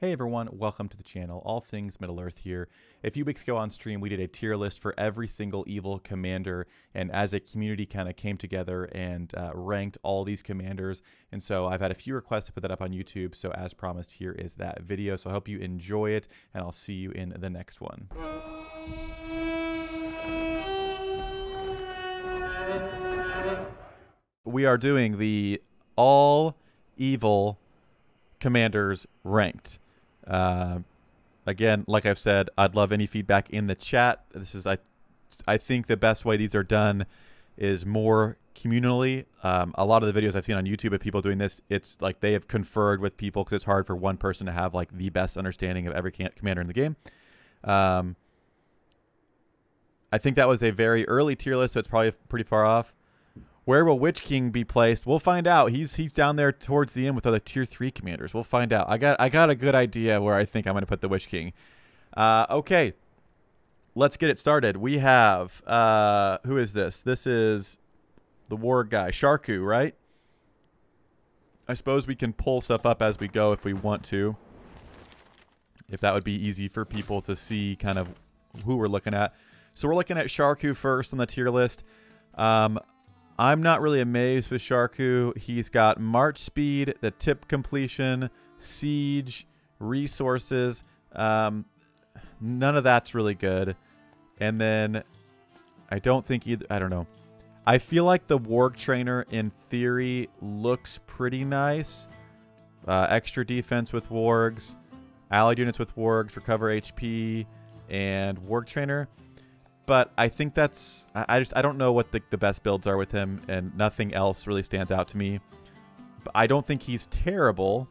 Hey everyone, welcome to the channel. All things Middle Earth here. A few weeks ago on stream, we did a tier list for every single evil commander, and as a community kind of came together and uh, ranked all these commanders. And so I've had a few requests to put that up on YouTube. So as promised, here is that video. So I hope you enjoy it, and I'll see you in the next one. We are doing the all evil commanders ranked. Uh, again, like I've said, I'd love any feedback in the chat. This is I, I think the best way these are done is more communally. Um, a lot of the videos I've seen on YouTube of people doing this, it's like they have conferred with people because it's hard for one person to have like the best understanding of every commander in the game. Um, I think that was a very early tier list, so it's probably pretty far off. Where will Witch King be placed? We'll find out. He's he's down there towards the end with other tier three commanders. We'll find out. I got I got a good idea where I think I'm going to put the Witch King. Uh, okay, let's get it started. We have uh, who is this? This is the war guy, Sharku, right? I suppose we can pull stuff up as we go if we want to. If that would be easy for people to see kind of who we're looking at. So we're looking at Sharku first on the tier list. Um, I'm not really amazed with Sharku. He's got March speed, the tip completion, siege, resources. Um, none of that's really good. And then I don't think either. I don't know. I feel like the Warg trainer in theory looks pretty nice. Uh, extra defense with Wargs, allied units with Wargs, recover HP, and Warg trainer but I think that's I just I don't know what the, the best builds are with him, and nothing else really stands out to me. But I don't think he's terrible.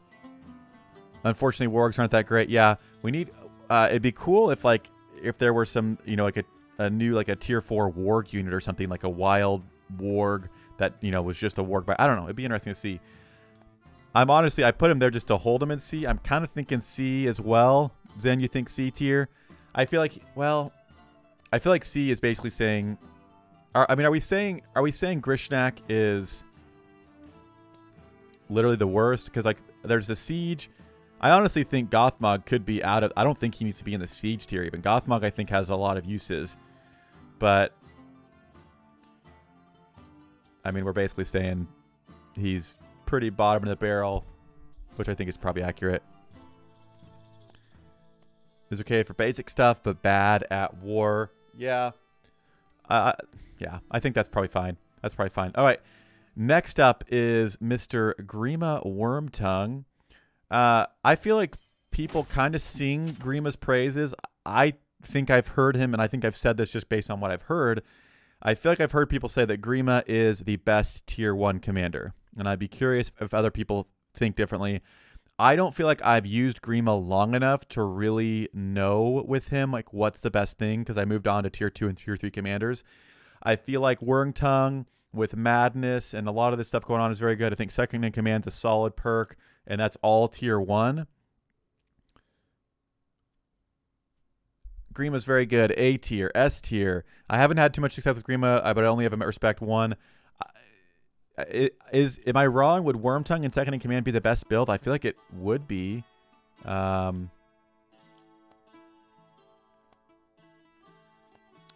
Unfortunately, wargs aren't that great. Yeah, we need. Uh, it'd be cool if like if there were some you know like a, a new like a tier four warg unit or something like a wild warg that you know was just a warg. But I don't know. It'd be interesting to see. I'm honestly I put him there just to hold him in C. I'm kind of thinking C as well. Zen, you think C tier? I feel like well I feel like C is basically saying, are, I mean, are we saying are we saying Grishnak is literally the worst? Because like there's the siege. I honestly think Gothmog could be out of. I don't think he needs to be in the siege tier even. Gothmog I think has a lot of uses, but I mean we're basically saying he's pretty bottom of the barrel, which I think is probably accurate. Is okay for basic stuff, but bad at war. Yeah. Uh, yeah, I think that's probably fine. That's probably fine. All right. Next up is Mr. Grima Wormtongue. Uh, I feel like people kind of sing Grima's praises. I think I've heard him, and I think I've said this just based on what I've heard. I feel like I've heard people say that Grima is the best tier one commander, and I'd be curious if other people think differently. I don't feel like I've used Grima long enough to really know with him like what's the best thing because I moved on to tier two and tier three commanders. I feel like Tongue with Madness and a lot of this stuff going on is very good. I think Second in Command's a solid perk, and that's all tier one. Grima's very good. A tier, S tier. I haven't had too much success with Grima, uh, but I only have a respect one. Is am I wrong? Would Wormtongue and Second in Command be the best build? I feel like it would be. Um,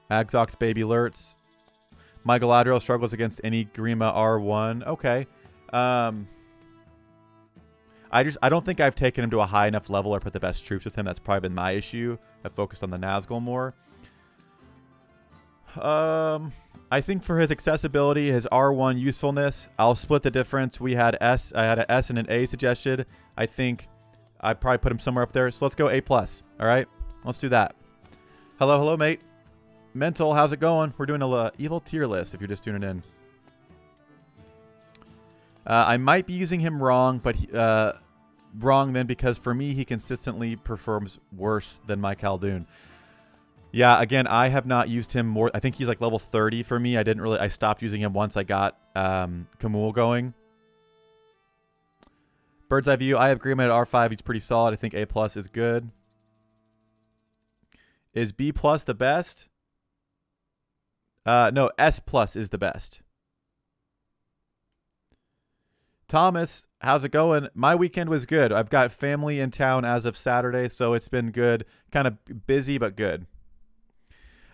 Agzox Baby Lurtz. My Galadriel struggles against any Grima R1. Okay. Um, I just I don't think I've taken him to a high enough level or put the best troops with him. That's probably been my issue. I've focused on the Nazgul more. Um, I think for his accessibility, his R1 usefulness, I'll split the difference. We had S, I had an S and an A suggested. I think I probably put him somewhere up there. So let's go A plus. All right, let's do that. Hello, hello, mate. Mental, how's it going? We're doing a uh, evil tier list if you're just tuning in. Uh, I might be using him wrong, but he, uh, wrong then because for me he consistently performs worse than my Khaldun. Yeah, again, I have not used him more. I think he's like level 30 for me. I didn't really, I stopped using him once I got um, Khamûl going. Bird's Eye View, I have Grima at R5. He's pretty solid. I think A plus is good. Is B plus the best? Uh, no, S plus is the best. Thomas, how's it going? My weekend was good. I've got family in town as of Saturday, so it's been good. Kind of busy, but good.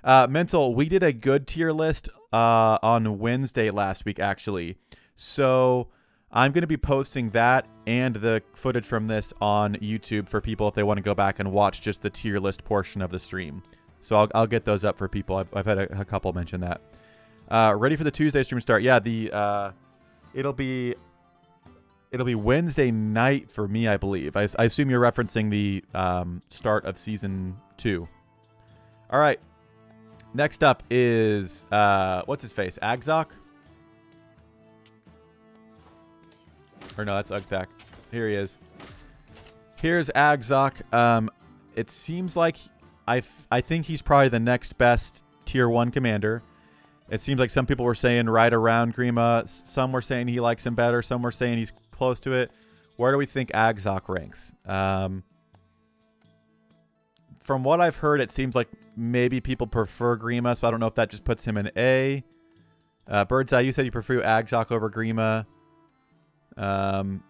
Uh, Mental, we did a good tier list uh, on Wednesday last week, actually. So I'm going to be posting that and the footage from this on YouTube for people if they want to go back and watch just the tier list portion of the stream. So I'll, I'll get those up for people. I've, I've had a, a, couple mention that. Uh, ready for the Tuesday stream start? Yeah, the uh, it'll be it'll be Wednesday night for me, I believe. I, I assume you're referencing the um, start of season two. All right. Next up is uh, what's his face? Agzok. Or no, that's Ugthak. Here he is. Here's Agzok. Um, it seems like I, I think he's probably the next best tier one commander. It seems like some people were saying right around Grima. Some were saying he likes him better. Some were saying he's close to it. Where do we think Agzok ranks? Um, from what I've heard, it seems like maybe people prefer Grima, so I don't know if that just puts him in A. Uh, Birdseye, you said you prefer Agzok over Grima. Um,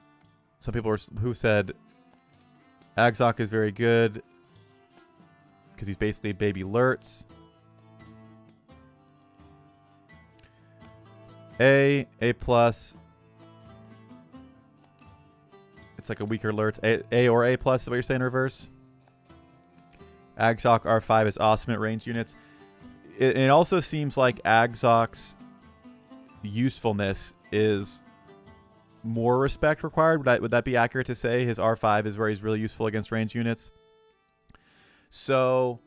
some people were, who said Agzok is very good because he's basically baby Lurtz. A, A plus. It's like a weaker Lurtz. A, a or A plus is what you're saying in reverse. Agzok R5 is awesome at range units. It, it also seems like Agzok's usefulness is more respect required. Would that, would that be accurate to say his R5 is where he's really useful against range units? So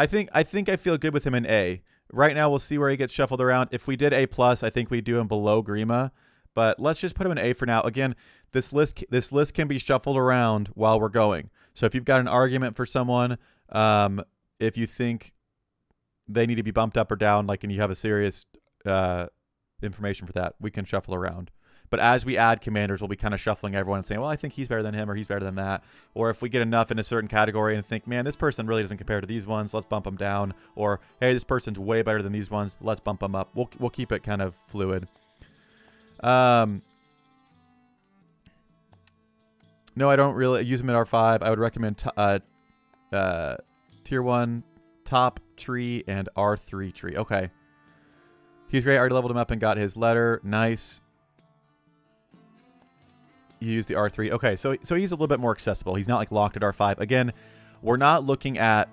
I think I think I feel good with him in A. Right now we'll see where he gets shuffled around. If we did A plus, I think we'd do him below Grima. But let's just put him in A for now. Again, this list this list can be shuffled around while we're going. So if you've got an argument for someone, um, if you think they need to be bumped up or down, like, and you have a serious uh, information for that, we can shuffle around. But as we add commanders, we'll be kind of shuffling everyone and saying, well, I think he's better than him or he's better than that. Or if we get enough in a certain category and think, man, this person really doesn't compare to these ones, let's bump them down. Or, hey, this person's way better than these ones, let's bump them up. We'll, we'll keep it kind of fluid. Um, no, I don't really use them at R5. I would recommend uh, uh, tier 1, top tree, and R3 tree. Okay. He's great. I already leveled him up and got his letter. Nice. You use the R3. Okay, so so he's a little bit more accessible. He's not like locked at R5. Again, we're not looking at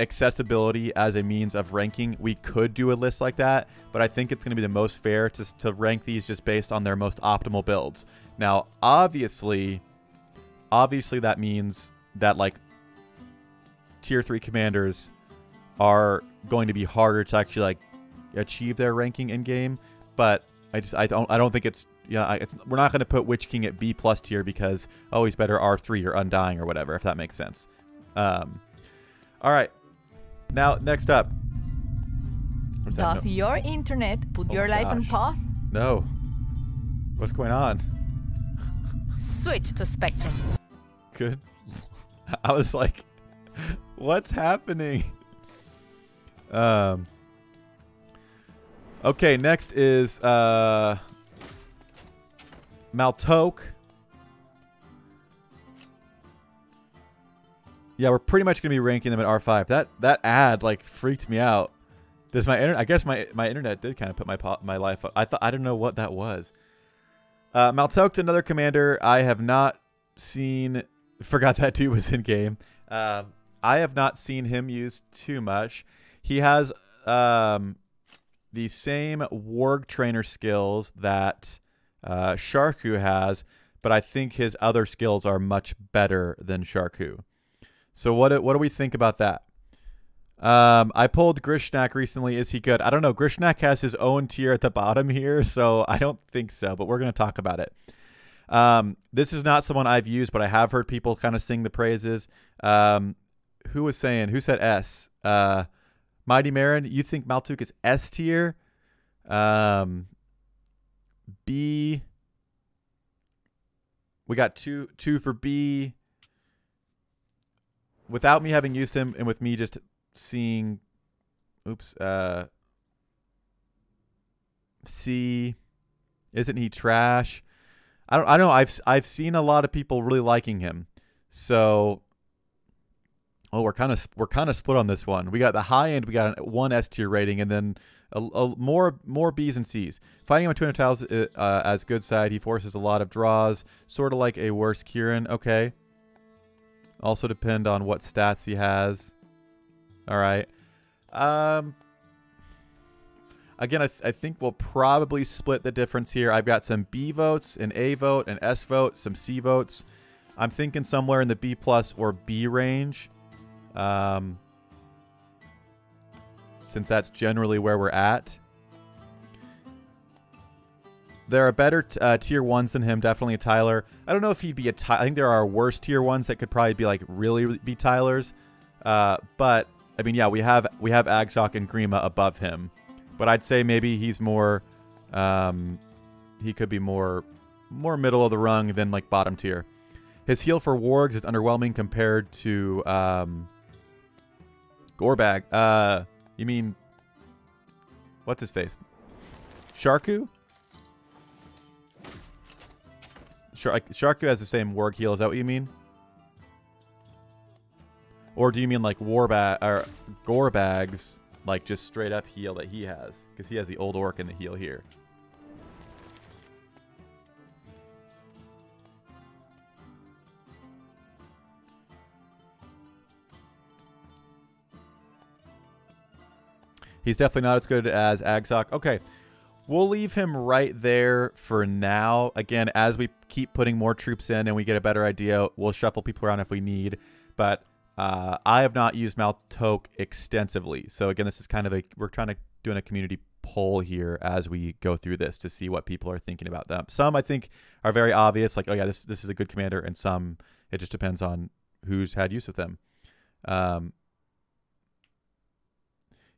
accessibility as a means of ranking. We could do a list like that, but I think it's going to be the most fair to, to rank these just based on their most optimal builds. Now, obviously, obviously that means that like tier 3 commanders are going to be harder to actually like achieve their ranking in game, but I just I don't I don't think it's yeah it's we're not going to put Witch King at B plus tier because oh he's better R three or Undying or whatever if that makes sense. Um, all right, now next up. Does no. your internet put oh your life on pause? No. What's going on? Switch to Spectrum. Good. I was like, what's happening? Um. Okay, next is uh, Maltoke. Yeah, we're pretty much gonna be ranking them at R5. That that ad like freaked me out. Does my internet? I guess my my internet did kind of put my my life. I thought I didn't know what that was. Uh, Maltoke's another commander I have not seen. Forgot that dude was in game. Uh, I have not seen him used too much. He has um, the same warg trainer skills that uh, Sharku has, but I think his other skills are much better than Sharku. So what what do we think about that? Um, I pulled Grishnak recently. Is he good? I don't know. Grishnak has his own tier at the bottom here, so I don't think so. But we're gonna talk about it. Um, this is not someone I've used, but I have heard people kind of sing the praises. Um, who was saying? Who said S? Uh, Mighty Marin, you think Maltoke is S tier? Um, B. We got two two for B. Without me having used him, and with me just seeing, oops, uh, C. Isn't he trash? I don't. I don't know. I've I've seen a lot of people really liking him. So, oh, we're kind of we're kind of split on this one. We got the high end. We got a one S tier rating, and then a, a, more more B's and C's. Fighting him on 200 tiles uh, as good side. He forces a lot of draws, sort of like a worse Kirin. Okay. Also depend on what stats he has. All right. Um. Again, I, th I think we'll probably split the difference here. I've got some B votes, an A vote, an S vote, some C votes. I'm thinking somewhere in the B plus or B range. Um, since that's generally where we're at. There are better uh, tier ones than him, definitely a Tyler. I don't know if he'd be a Tyler. I think there are worse tier ones that could probably be like really be Tylers. Uh, but I mean, yeah, we have we have Agsok and Grima above him, but I'd say maybe he's more, um, he could be more, more middle of the rung than like bottom tier. His heal for wargs is underwhelming compared to um, Gorbag. Uh, you mean what's his face? Sharku? Sharku has the same warg heal. Is that what you mean? Or do you mean like Warbag or Gorbag's like just straight up heal that he has? Because he has the old orc in the heal here. He's definitely not as good as Agsok. Okay, we'll leave him right there for now. Again, as we keep putting more troops in and we get a better idea, we'll shuffle people around if we need. But uh, I have not used Maltoke extensively. So again, this is kind of a, we're trying to do a community poll here as we go through this to see what people are thinking about them. Some I think are very obvious, like, oh yeah, this, this is a good commander. And some, it just depends on who's had use of them. Um,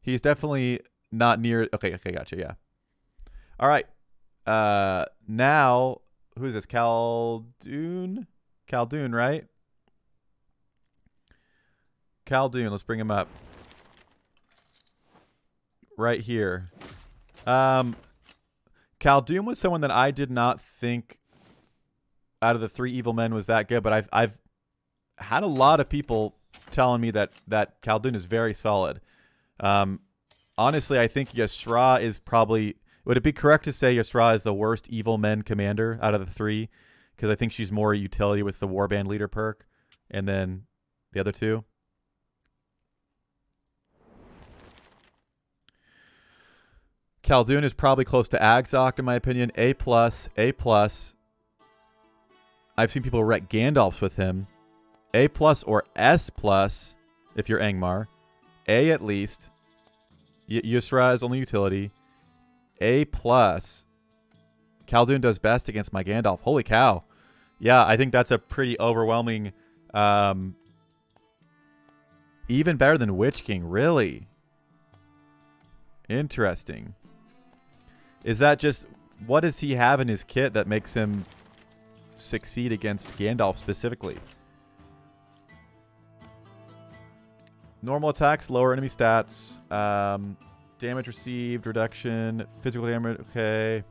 he's definitely not near. Okay, okay, gotcha. Yeah. All right. Uh, now who is this? Khaldun. Khaldun, right? Khaldun. Let's bring him up. Right here. Um, Khaldun was someone that I did not think out of the three evil men was that good, but I've I've had a lot of people telling me that that Khaldun is very solid. Um, honestly, I think Yasra is probably. Would it be correct to say Yasra is the worst evil men commander out of the three? Because I think she's more utility with the warband leader perk, and then the other two. Khaldun is probably close to Agsok in my opinion. A plus, A plus. I've seen people wreck Gandalfs with him. A plus or S plus if you're Angmar. A at least. Y Yusra is only utility. A plus. Khaldun does best against my Gandalf. Holy cow. Yeah, I think that's a pretty overwhelming... Um, even better than Witch King, really. Interesting. Is that just... What does he have in his kit that makes him succeed against Gandalf specifically? Normal attacks, lower enemy stats. Um, damage received, reduction, physical damage. Okay.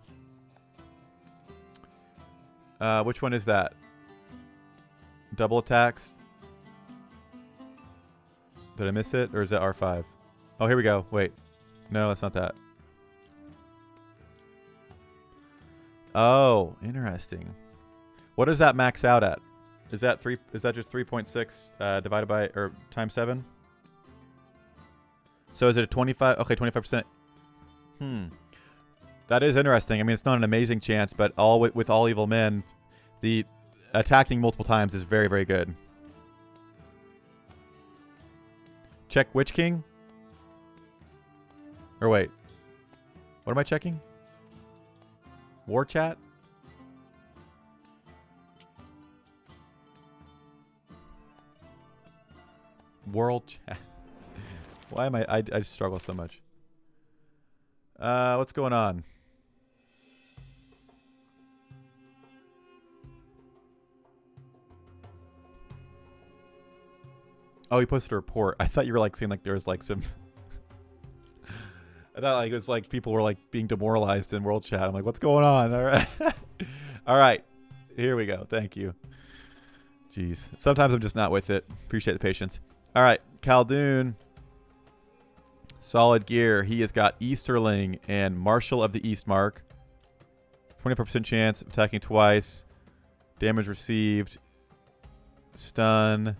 Uh, which one is that? Double attacks. Did I miss it? Or is that R5? Oh, here we go. Wait. No, that's not that. Oh, interesting. What does that max out at? Is that three? Is that just 3.6 uh, divided by or times seven? So is it a 25? Okay, 25%. Hmm. That is interesting. I mean, it's not an amazing chance, but all with, with all evil men, the attacking multiple times is very, very good. Check Witch King? Or wait. What am I checking? War chat? World chat. Why am I, I... I struggle so much. Uh, what's going on? Oh, he posted a report. I thought you were like saying like there was like some I thought like it was like people were like being demoralized in world chat. I'm like, what's going on? All right, all right, here we go. Thank you. Jeez, sometimes I'm just not with it. Appreciate the patience. All right, Khaldoon. Solid gear. He has got Easterling and Marshal of the Eastmark. 24% chance of attacking twice. Damage received. Stun.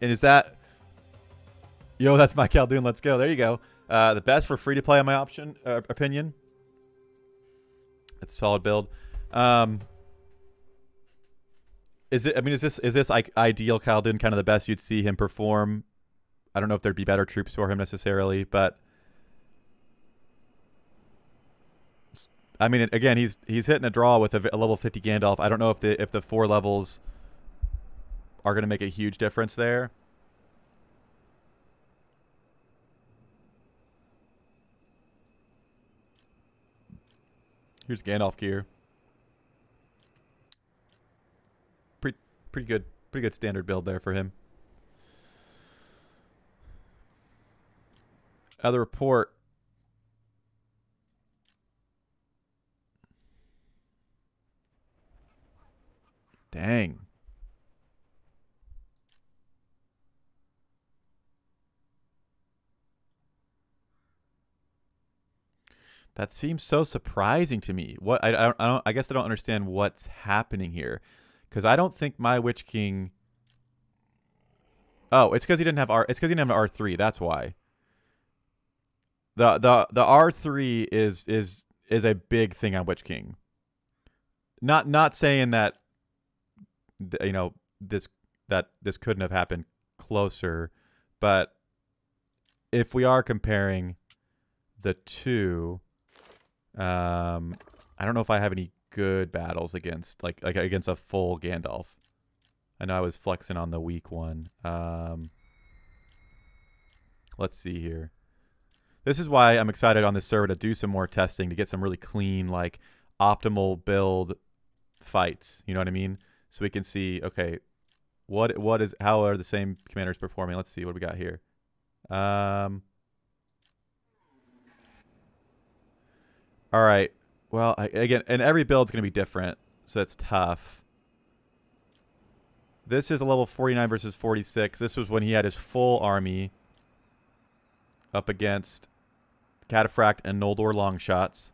And is that... Yo, that's my Khaldoon. Let's go. There you go. Uh, the best for free to play, in my option uh, opinion. It's a solid build. Um, is it? I mean, is this is this like ideal Khaldoon kind of the best you'd see him perform? I don't know if there'd be better troops for him necessarily, but I mean, again, he's he's hitting a draw with a, a level 50 Gandalf. I don't know if the if the four levels are going to make a huge difference there. Here's Gandalf gear. Pretty good pretty good standard build there for him. Other report. Dang. That seems so surprising to me. What I, I, I guess I don't understand what's happening here, because I don't think my Witch King. Oh, it's because he didn't have R. It's because he didn't have R three. That's why. The the the R three is is is a big thing on Witch King. Not not saying that. You know this that this couldn't have happened closer, but if we are comparing the two um, I don't know if I have any good battles against like like against a full Gandalf. I know I was flexing on the weak one. Um, let's see here. This is why I'm excited on this server to do some more testing to get some really clean, like optimal build fights. You know what I mean? So we can see, okay, what what is how are the same commanders performing? Let's see what we got here. Um, All right. Well, I, again, and every build's going to be different, so it's tough. This is a level 49 versus 46. This was when he had his full army up against Cataphract and Noldor long shots.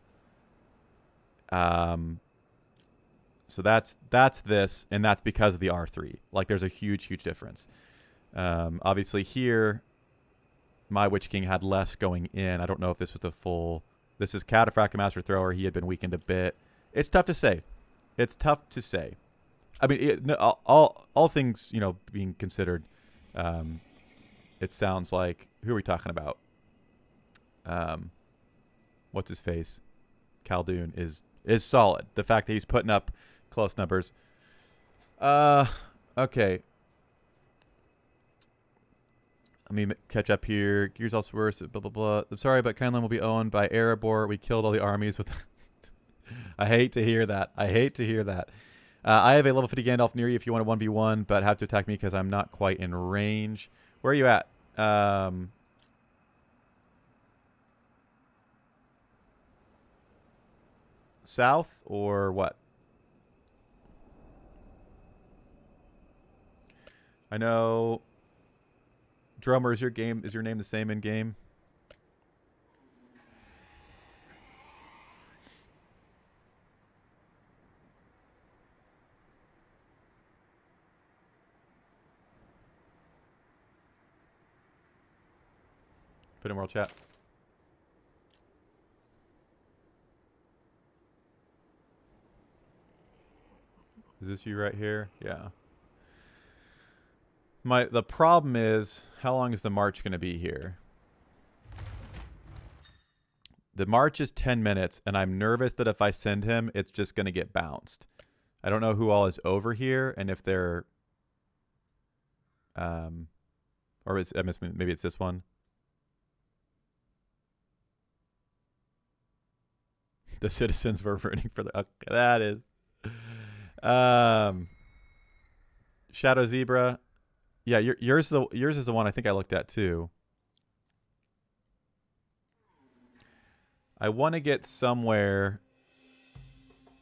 Um, so that's that's this, and that's because of the R3. Like, there's a huge, huge difference. Um, obviously, here, my Witch King had less going in. I don't know if this was the full this is Cataphract Master Thrower. He had been weakened a bit. It's tough to say. It's tough to say. I mean, it, all, all, all things you know being considered, um, it sounds like who are we talking about? Um, what's his face? Khaldoon is is solid. The fact that he's putting up close numbers. Uh, okay. Let me catch up here. Gears also worse. Blah blah blah. I'm sorry, but Kindland will be owned by Erebor. We killed all the armies with. I hate to hear that. I hate to hear that. Uh, I have a level 50 Gandalf near you if you want a 1v1, but have to attack me because I'm not quite in range. Where are you at? Um, south or what? I know Drummer, is your game is your name the same in game? Put in world chat. Is this you right here? Yeah. My the problem is how long is the march going to be here? The march is 10 minutes and I'm nervous that if I send him it's just going to get bounced. I don't know who all is over here and if they're um or it's, maybe it's this one. The citizens were voting for the okay, that is um Shadow Zebra Yeah, your, yours the yours is the one I think I looked at too. I want to get somewhere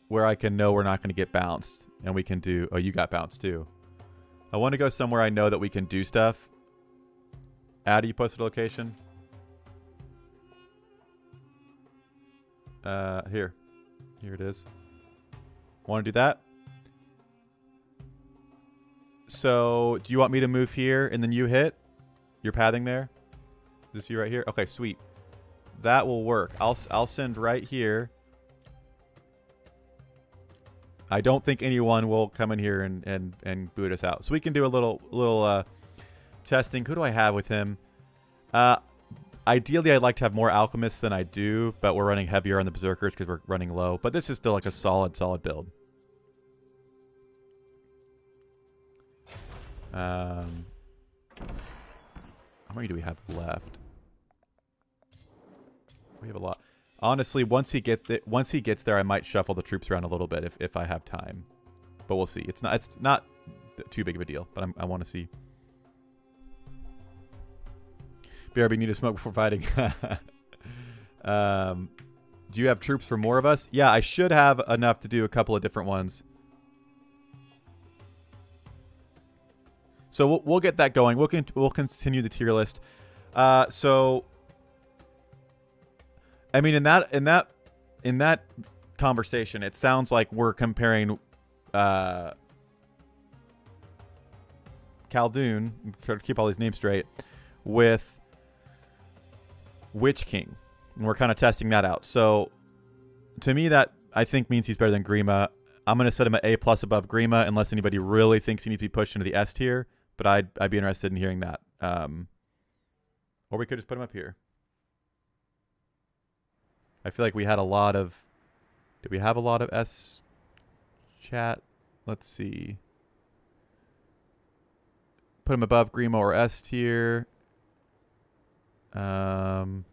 where I can know we're not going to get bounced and we can do. Oh, you got bounced too. I want to go somewhere I know that we can do stuff. Addy, you posted a location. Uh, here. Here it is. Want to do that? So, do you want me to move here and then you hit? You're pathing there? Is this you right here? Okay, sweet. That will work. I'll, I'll send right here. I don't think anyone will come in here and, and, and boot us out. So we can do a little little uh, testing. Who do I have with him? Uh, Ideally, I'd like to have more alchemists than I do, but we're running heavier on the berserkers because we're running low. But this is still like a solid, solid build. Um, how many do we have left? We have a lot. Honestly, once he gets once he gets there, I might shuffle the troops around a little bit if, if I have time. But we'll see. It's not it's not too big of a deal, but I'm, I want to see. BRB need to smoke before fighting. um, do you have troops for more of us? Yeah, I should have enough to do a couple of different ones. So we'll, we'll get that going. We'll, con we'll continue the tier list. Uh, so, I mean, in that in that in that conversation, it sounds like we're comparing uh, Khaldun, try to keep all these names straight, with Witch King. And we're kind of testing that out. So to me, that I think means he's better than Grima. I'm going to set him at A plus above Grima unless anybody really thinks he needs to be pushed into the S tier. But I'd, I'd be interested in hearing that. Um, or we could just put him up here. I feel like we had a lot of... Did we have a lot of S chat? Let's see. Put him above Grima or S tier. Um,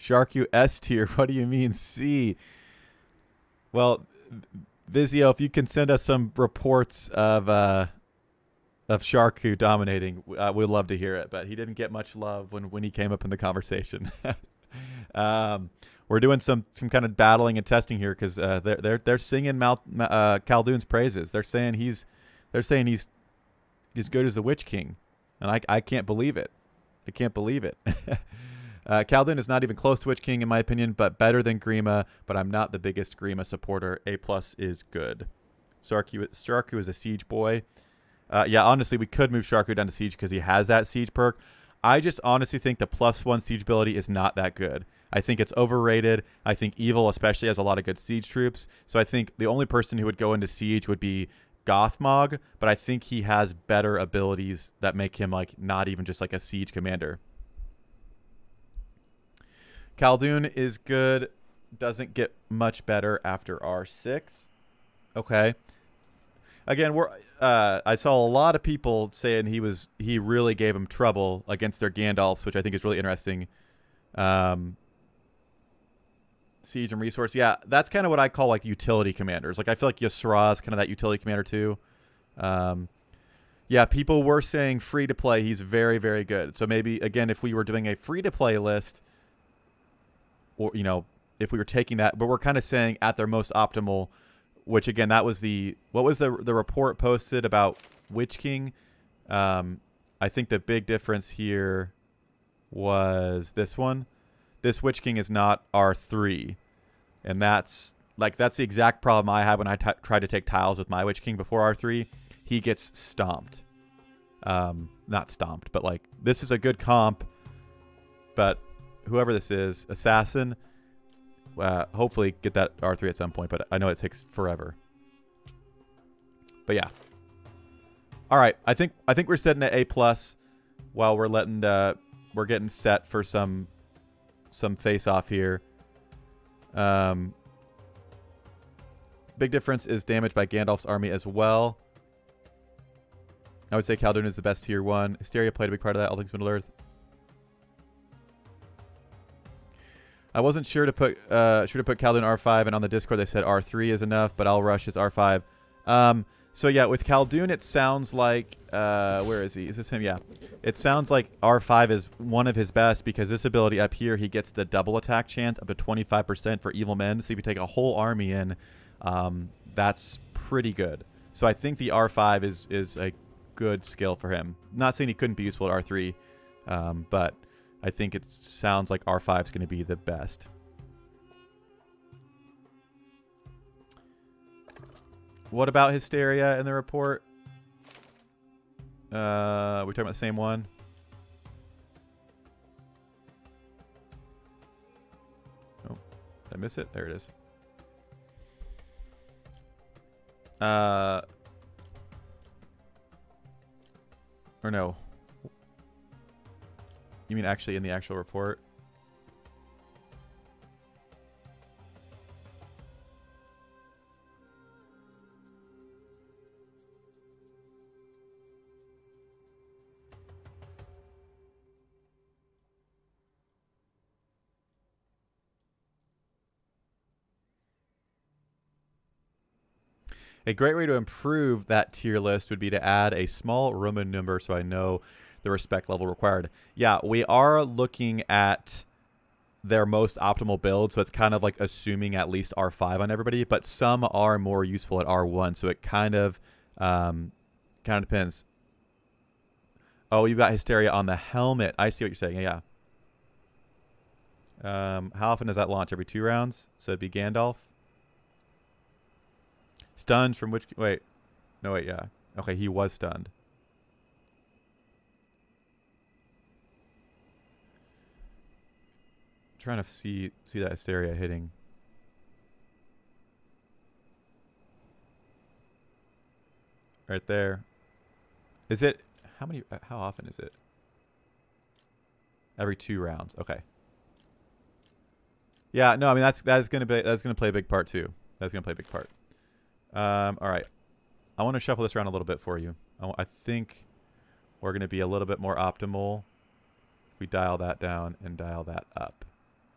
Sharku S tier. What do you mean C? Well, Vizio, if you can send us some reports of uh, of Sharku dominating, uh, we'd love to hear it. But he didn't get much love when when he came up in the conversation. um, we're doing some some kind of battling and testing here because uh, they're they're they're singing Mal, uh, Khaldun's praises. They're saying he's they're saying he's as good as the Witch King and I, I can't believe it. I can't believe it. uh, is not even close to Witch King in my opinion, but better than Grima. But I'm not the biggest Grima supporter. A plus is good. Sharku, Sharku is a siege boy. Uh, yeah, honestly, we could move Sharku down to siege because he has that siege perk. I just honestly think the plus one siege ability is not that good. I think it's overrated. I think Evil especially has a lot of good siege troops. So I think the only person who would go into siege would be Gothmog, but I think he has better abilities that make him like not even just like a siege commander. Khaldun is good, doesn't get much better after R6. Okay. Again, we're uh, I saw a lot of people saying he was he really gave him trouble against their Gandalfs, which I think is really interesting. Um, siege and resource. Yeah, that's kind of what I call like utility commanders. Like I feel like Yasra is kind of that utility commander too. Um, yeah, people were saying free to play. He's very very good. So maybe again, if we were doing a free to play list, or you know, if we were taking that, but we're kind of saying at their most optimal. Which again, that was the what was the the report posted about Witch King. Um, I think the big difference here was this one this Witch King is not R3. And that's like that's the exact problem I had when I tried to take tiles with my Witch King before R3. He gets stomped. Um, not stomped, but like this is a good comp. But whoever this is, Assassin, uh, hopefully get that R3 at some point, but I know it takes forever. But yeah. All right, I think I think we're setting at A plus while we're letting uh we're getting set for some some face off here. Um, big difference is damage by Gandalf's army as well. I would say Khaldun is the best tier one. Hysteria played a big part of that. All things Middle Earth. I wasn't sure to put uh, sure to put Khaldun R5, and on the Discord they said R3 is enough, but I'll rush his R5. Um, So yeah, with Khaldun, it sounds like uh, where is he? Is this him? Yeah, it sounds like R5 is one of his best because this ability up here, he gets the double attack chance up to 25% for evil men. So if you take a whole army in, um, that's pretty good. So I think the R5 is is a good skill for him. Not saying he couldn't be useful at R3, um, but I think it sounds like R5 is going to be the best. What about Hysteria in the report? Uh, we talking about the same one? Oh, did I miss it? There it is. Uh, or no. You mean actually in the actual report? A great way to improve that tier list would be to add a small Roman number so I know the respect level required. Yeah, we are looking at their most optimal build, so it's kind of like assuming at least R5 on everybody, but some are more useful at R1, so it kind of um, kind of depends. Oh, you've got Hysteria on the helmet. I see what you're saying. Yeah. Um, how often does that launch? Every two rounds? So it'd be Gandalf. Stunned from which? Wait. No, wait, yeah. Okay, he was stunned. Trying to see see that hysteria hitting. Right there. Is it how many uh, how often is it? Every two rounds. Okay. Yeah, no, I mean that's that's gonna be that's gonna play a big part too. That's gonna play a big part. Um, all right. I want to shuffle this around a little bit for you. I, I think we're going to be a little bit more optimal if we dial that down and dial that up.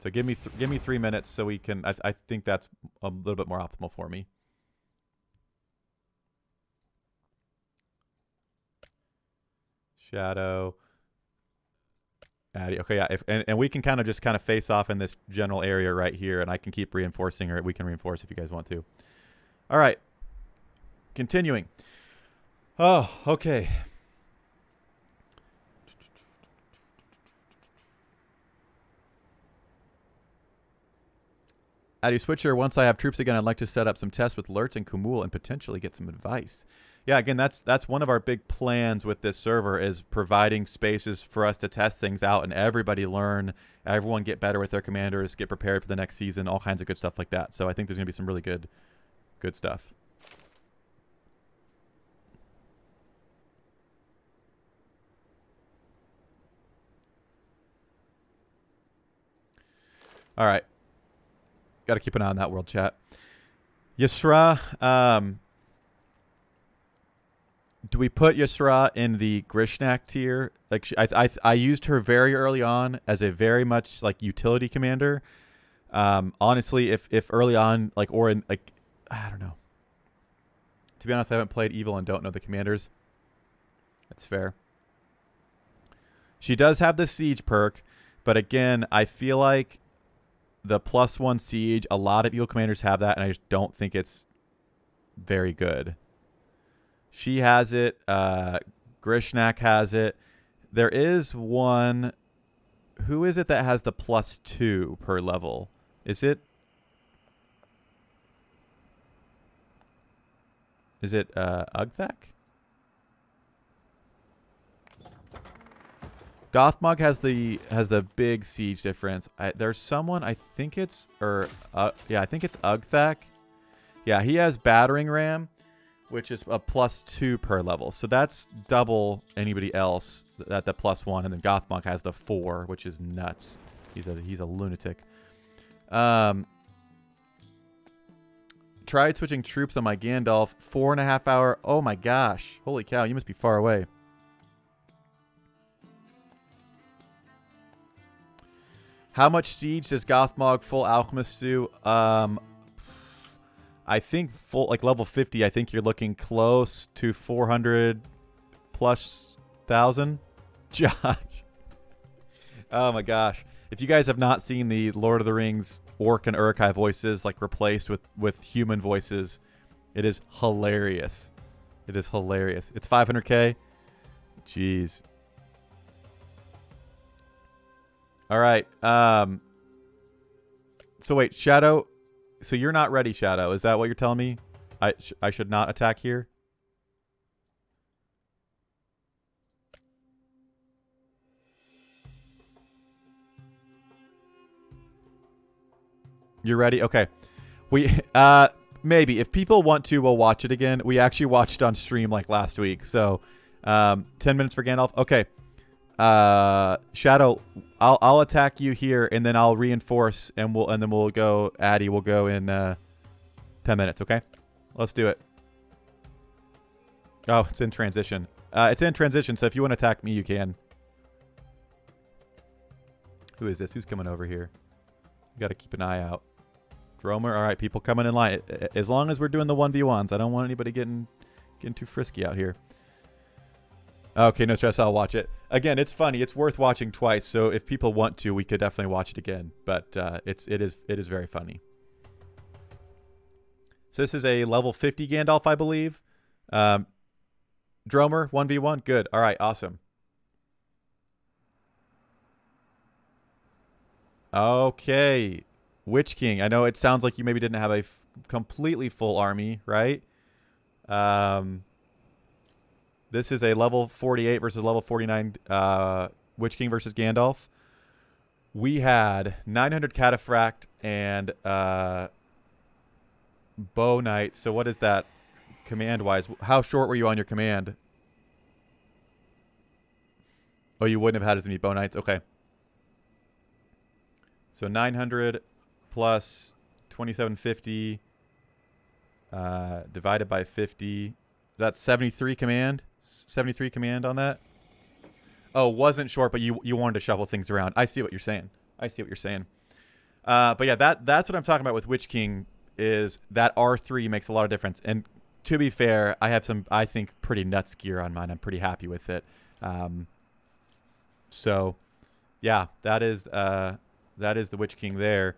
So give me give me three minutes so we can. I, th I think that's a little bit more optimal for me. Shadow. Addy. Okay, yeah. If and, and we can kind of just kind of face off in this general area right here, and I can keep reinforcing, or we can reinforce if you guys want to. All right. Continuing. Oh, okay. Addy Switcher, once I have troops again, I'd like to set up some tests with Lurtz and Khamûl and potentially get some advice. Yeah, again, that's that's one of our big plans with this server is providing spaces for us to test things out and everybody learn, everyone get better with their commanders, get prepared for the next season, all kinds of good stuff like that. So I think there's going to be some really good good stuff. All right. Got to keep an eye on that world chat. Yusra, um, do we put Yusra in the Grishnak tier? Like she, I, I, I used her very early on as a very much like utility commander. Um, honestly, if if early on, like or in like, I don't know. To be honest, I haven't played Evil and don't know the commanders. That's fair. She does have the siege perk, but again, I feel like the plus one siege, a lot of evil commanders have that, and I just don't think it's very good. She has it. Uh, Grishnak has it. There is one. Who is it that has the plus two per level? Is it? Is it uh, Ugthak? Gothmog has the has the big siege difference. I, there's someone I think it's or uh, yeah I think it's Ugthak. Yeah, he has battering ram, which is a plus two per level. So that's double anybody else at the plus one, and then Gothmog has the four, which is nuts. He's a he's a lunatic. Um, tried switching troops on my Gandalf. Four and a half hour. Oh my gosh! Holy cow! You must be far away. How much siege does Gothmog full alchemist do? Um, I think full like level 50, I think you're looking close to 400 plus thousand. Josh. Oh my gosh. If you guys have not seen the Lord of the Rings orc and Uruk-hai voices like replaced with with human voices, it is hilarious. It is hilarious. It's 500k. Jeez. All right. Um So wait, Shadow so you're not ready, Shadow. Is that what you're telling me? I sh I should not attack here? You're ready? Okay. We uh maybe if people want to we'll watch it again. We actually watched on stream like last week. So um 10 minutes for Gandalf. Okay. Uh Shadow, I'll I'll attack you here and then I'll reinforce and we'll and then we'll go Addy we'll go in uh 10 minutes, okay? Let's do it. Oh, it's in transition. Uh it's in transition, so if you want to attack me you can. Who is this? Who's coming over here? You got to keep an eye out. Dromer, all right, people coming in line. As long as we're doing the 1v1s, I don't want anybody getting getting too frisky out here. Okay, no stress. I'll watch it. Again, it's funny. It's worth watching twice. So if people want to, we could definitely watch it again. But uh, it's it is it is very funny. So this is a level 50 Gandalf, I believe. Um, Dromer, 1v1. Good. All right, awesome. Okay. Witch King. I know it sounds like you maybe didn't have a completely full army, right? Um, this is a level 48 versus level 49 uh, Witch King versus Gandalf. We had 900 Cataphract and uh, Bow Knight. So what is that command-wise? How short were you on your command? Oh, you wouldn't have had as many Bow Knights? Okay. So 900 plus 2750 uh, divided by 50. That's 73 command. 73 command on that. Oh, wasn't short, but you you wanted to shuffle things around. I see what you're saying. I see what you're saying. Uh, but yeah, that that's what I'm talking about with Witch King is that R3 makes a lot of difference. And to be fair, I have some I think pretty nuts gear on mine. I'm pretty happy with it. Um, so yeah, that is uh, that is the Witch King there.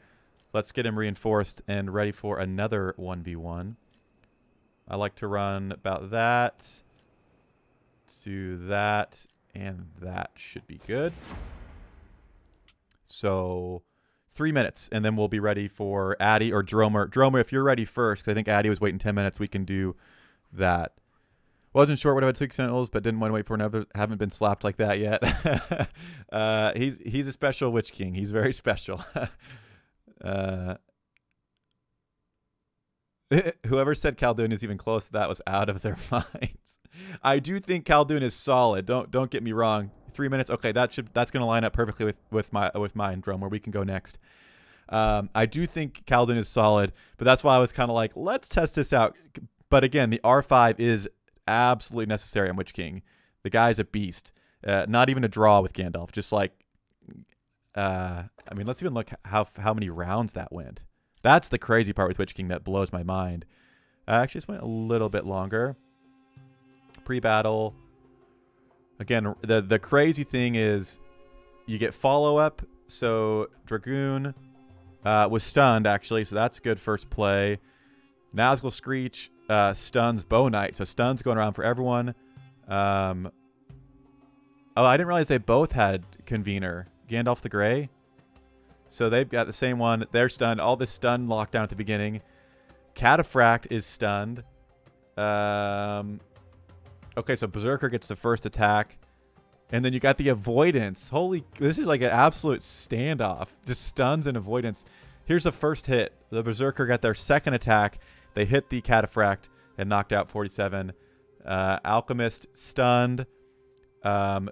Let's get him reinforced and ready for another 1v1. I like to run about that. Let's do that, and that should be good. So three minutes, and then we'll be ready for Addy or Dromer. Dromer, if you're ready first, because I think Addy was waiting 10 minutes, we can do that. Wasn't sure what about six sentinels, but didn't want to wait for another. Haven't been slapped like that yet. uh, he's he's a special Witch King. He's very special. uh, whoever said Khaldun is even close to that was out of their minds. I do think Khaldun is solid. Don't don't get me wrong. Three minutes. Okay, that should that's going to line up perfectly with with my with mine drum where we can go next. Um, I do think Khaldun is solid, but that's why I was kind of like, let's test this out. But again, the R5 is absolutely necessary on Witch King. The guy's a beast. Uh, not even a draw with Gandalf. Just like, uh, I mean, let's even look how how many rounds that went. That's the crazy part with Witch King that blows my mind. Uh, actually, just went a little bit longer. Pre-battle. Again, the the crazy thing is, you get follow up. So Dragoon uh, was stunned actually, so that's good first play. Nazgul Screech uh, stuns Bow Knight. So stuns going around for everyone. Um, oh, I didn't realize they both had Convener. Gandalf the Grey. So they've got the same one. They're stunned. All this stun lockdown at the beginning. Cataphract is stunned. Um, okay, so Berserker gets the first attack. And then you got the avoidance. Holy, this is like an absolute standoff. Just stuns and avoidance. Here's the first hit. The Berserker got their second attack. They hit the Cataphract and knocked out 47. Uh, Alchemist stunned. Um,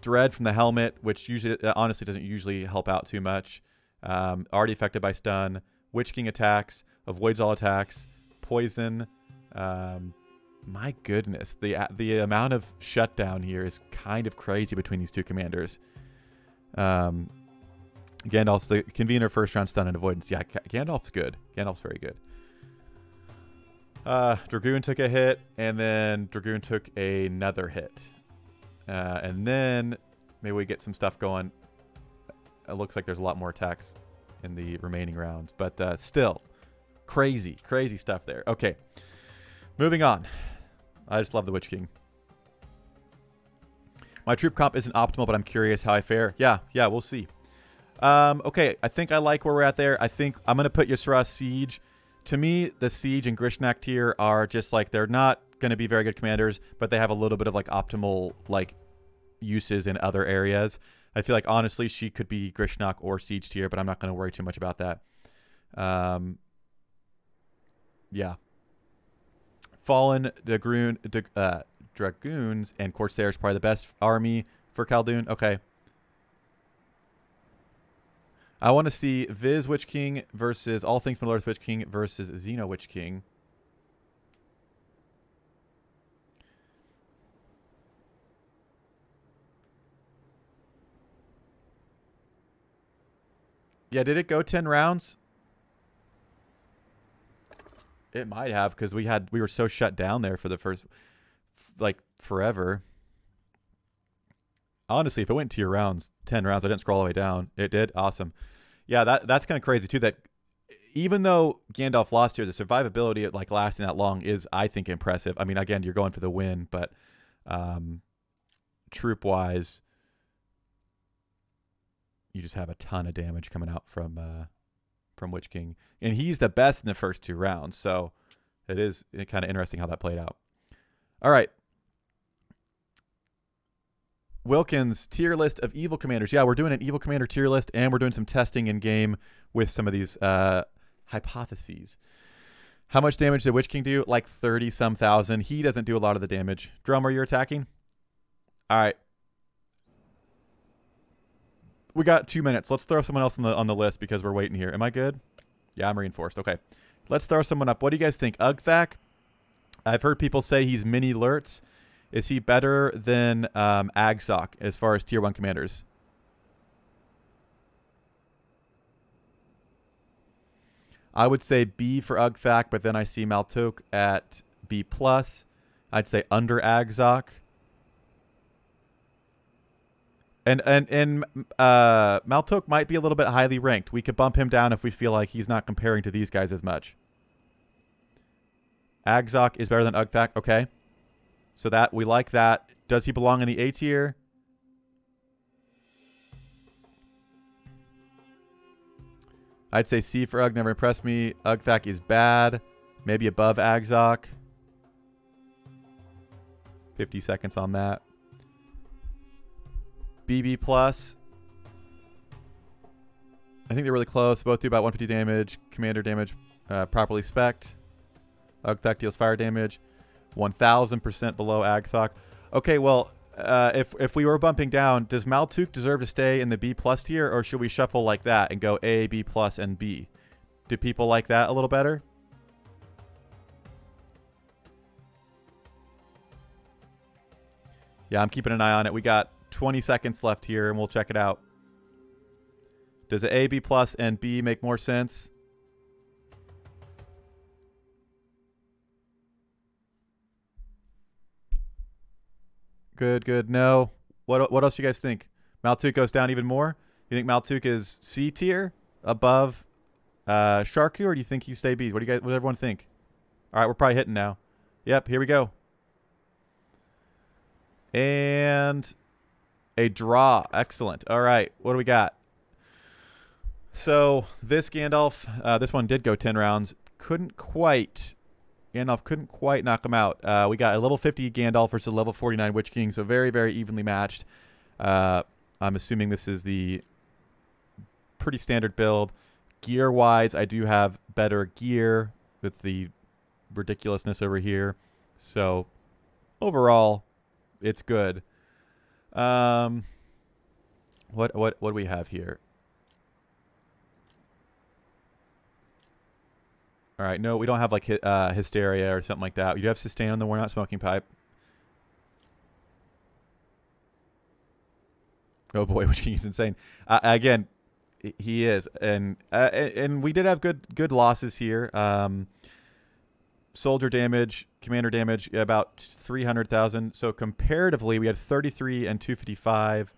Dread from the helmet, which usually uh, honestly doesn't usually help out too much. Um, already affected by stun. Witch King attacks, avoids all attacks. Poison. Um, my goodness, the uh, the amount of shutdown here is kind of crazy between these two commanders. Um, Gandalf's the convener first round stun and avoidance. Yeah, Gandalf's good. Gandalf's very good. Uh, Dragoon took a hit, and then Dragoon took another hit. Uh, and then maybe we get some stuff going. It looks like there's a lot more attacks in the remaining rounds. But uh, still, crazy, crazy stuff there. Okay, moving on. I just love the Witch King. My troop comp isn't optimal, but I'm curious how I fare. Yeah, yeah, we'll see. Um, okay, I think I like where we're at there. I think I'm going to put Yusra Siege. To me, the Siege and Grishnákh tier are just like, they're not going to be very good commanders, but they have a little bit of like optimal like uses in other areas. I feel like honestly she could be Grishnákh or Siege tier, but I'm not going to worry too much about that. Um, yeah. Fallen Dragoon, uh, Dragoons and Corsairs probably the best army for Khaldun. Okay. I want to see Viz Witch King versus All Things Middle Earth Witch King versus Xeno Witch King. Yeah, did it go 10 rounds? It might have because we had we were so shut down there for the first like forever. Honestly, if it went to your rounds, 10 rounds, I didn't scroll all the way down. It did. Awesome. Yeah, that that's kind of crazy too that even though Gandalf lost here, the survivability of like lasting that long is I think impressive. I mean, again, you're going for the win, but um troop wise you just have a ton of damage coming out from uh, from Witch King, and he's the best in the first two rounds. So it is kind of interesting how that played out. All right, Wilkins tier list of evil commanders. Yeah, we're doing an evil commander tier list, and we're doing some testing in game with some of these uh, hypotheses. How much damage did Witch King do? Like 30 some thousand. He doesn't do a lot of the damage. Dromer, you're attacking? All right we got two minutes. Let's throw someone else on the on the list because we're waiting here. Am I good? Yeah, I'm reinforced. Okay. Let's throw someone up. What do you guys think? Ugthak? I've heard people say he's mini Lurtz. Is he better than um, Agzok as far as tier one commanders? I would say B for Ugthak, but then I see Maltok at B plus. I'd say under Agzok. And and and uh, Maltok might be a little bit highly ranked. We could bump him down if we feel like he's not comparing to these guys as much. Agzok is better than Ugthak. Okay. So that we like that. Does he belong in the A tier? I'd say C for Ugg. Never impressed me. Ugthak is bad. Maybe above Agzok. 50 seconds on that. BB plus. I think they're really close. Both do about 150 damage. Commander damage uh, properly spec'd. Ugthak deals fire damage. 1,000% below Agthok. Okay, well, uh, if if we were bumping down, does Maltuk deserve to stay in the B plus tier, or should we shuffle like that and go A, B plus, and B? Do people like that a little better? Yeah, I'm keeping an eye on it. We got 20 seconds left here, and we'll check it out. Does A, B plus, and B make more sense? Good, good. No. What what else do you guys think? Maltuk goes down even more? You think Maltuk is C tier above uh, Sharku, or do you think he stay B? What do you guys? What does everyone think? All right, we're probably hitting now. Yep, here we go. And a draw. Excellent. All right. What do we got? So this Gandalf, uh, this one did go 10 rounds. Couldn't quite, Gandalf couldn't quite knock him out. Uh, we got a level 50 Gandalf versus a level 49 Witch King. So very, very evenly matched. Uh, I'm assuming this is the pretty standard build. Gear-wise, I do have better gear with the ridiculousness over here. So overall, it's good. Um, what what what do we have here? All right, no, we don't have like uh, hysteria or something like that. We do have sustain on the we're not smoking pipe. Oh boy, which is insane. Uh, again, he is, and uh, and we did have good good losses here. Um, soldier damage, commander damage, about 300,000. So comparatively, we had 33 and 255.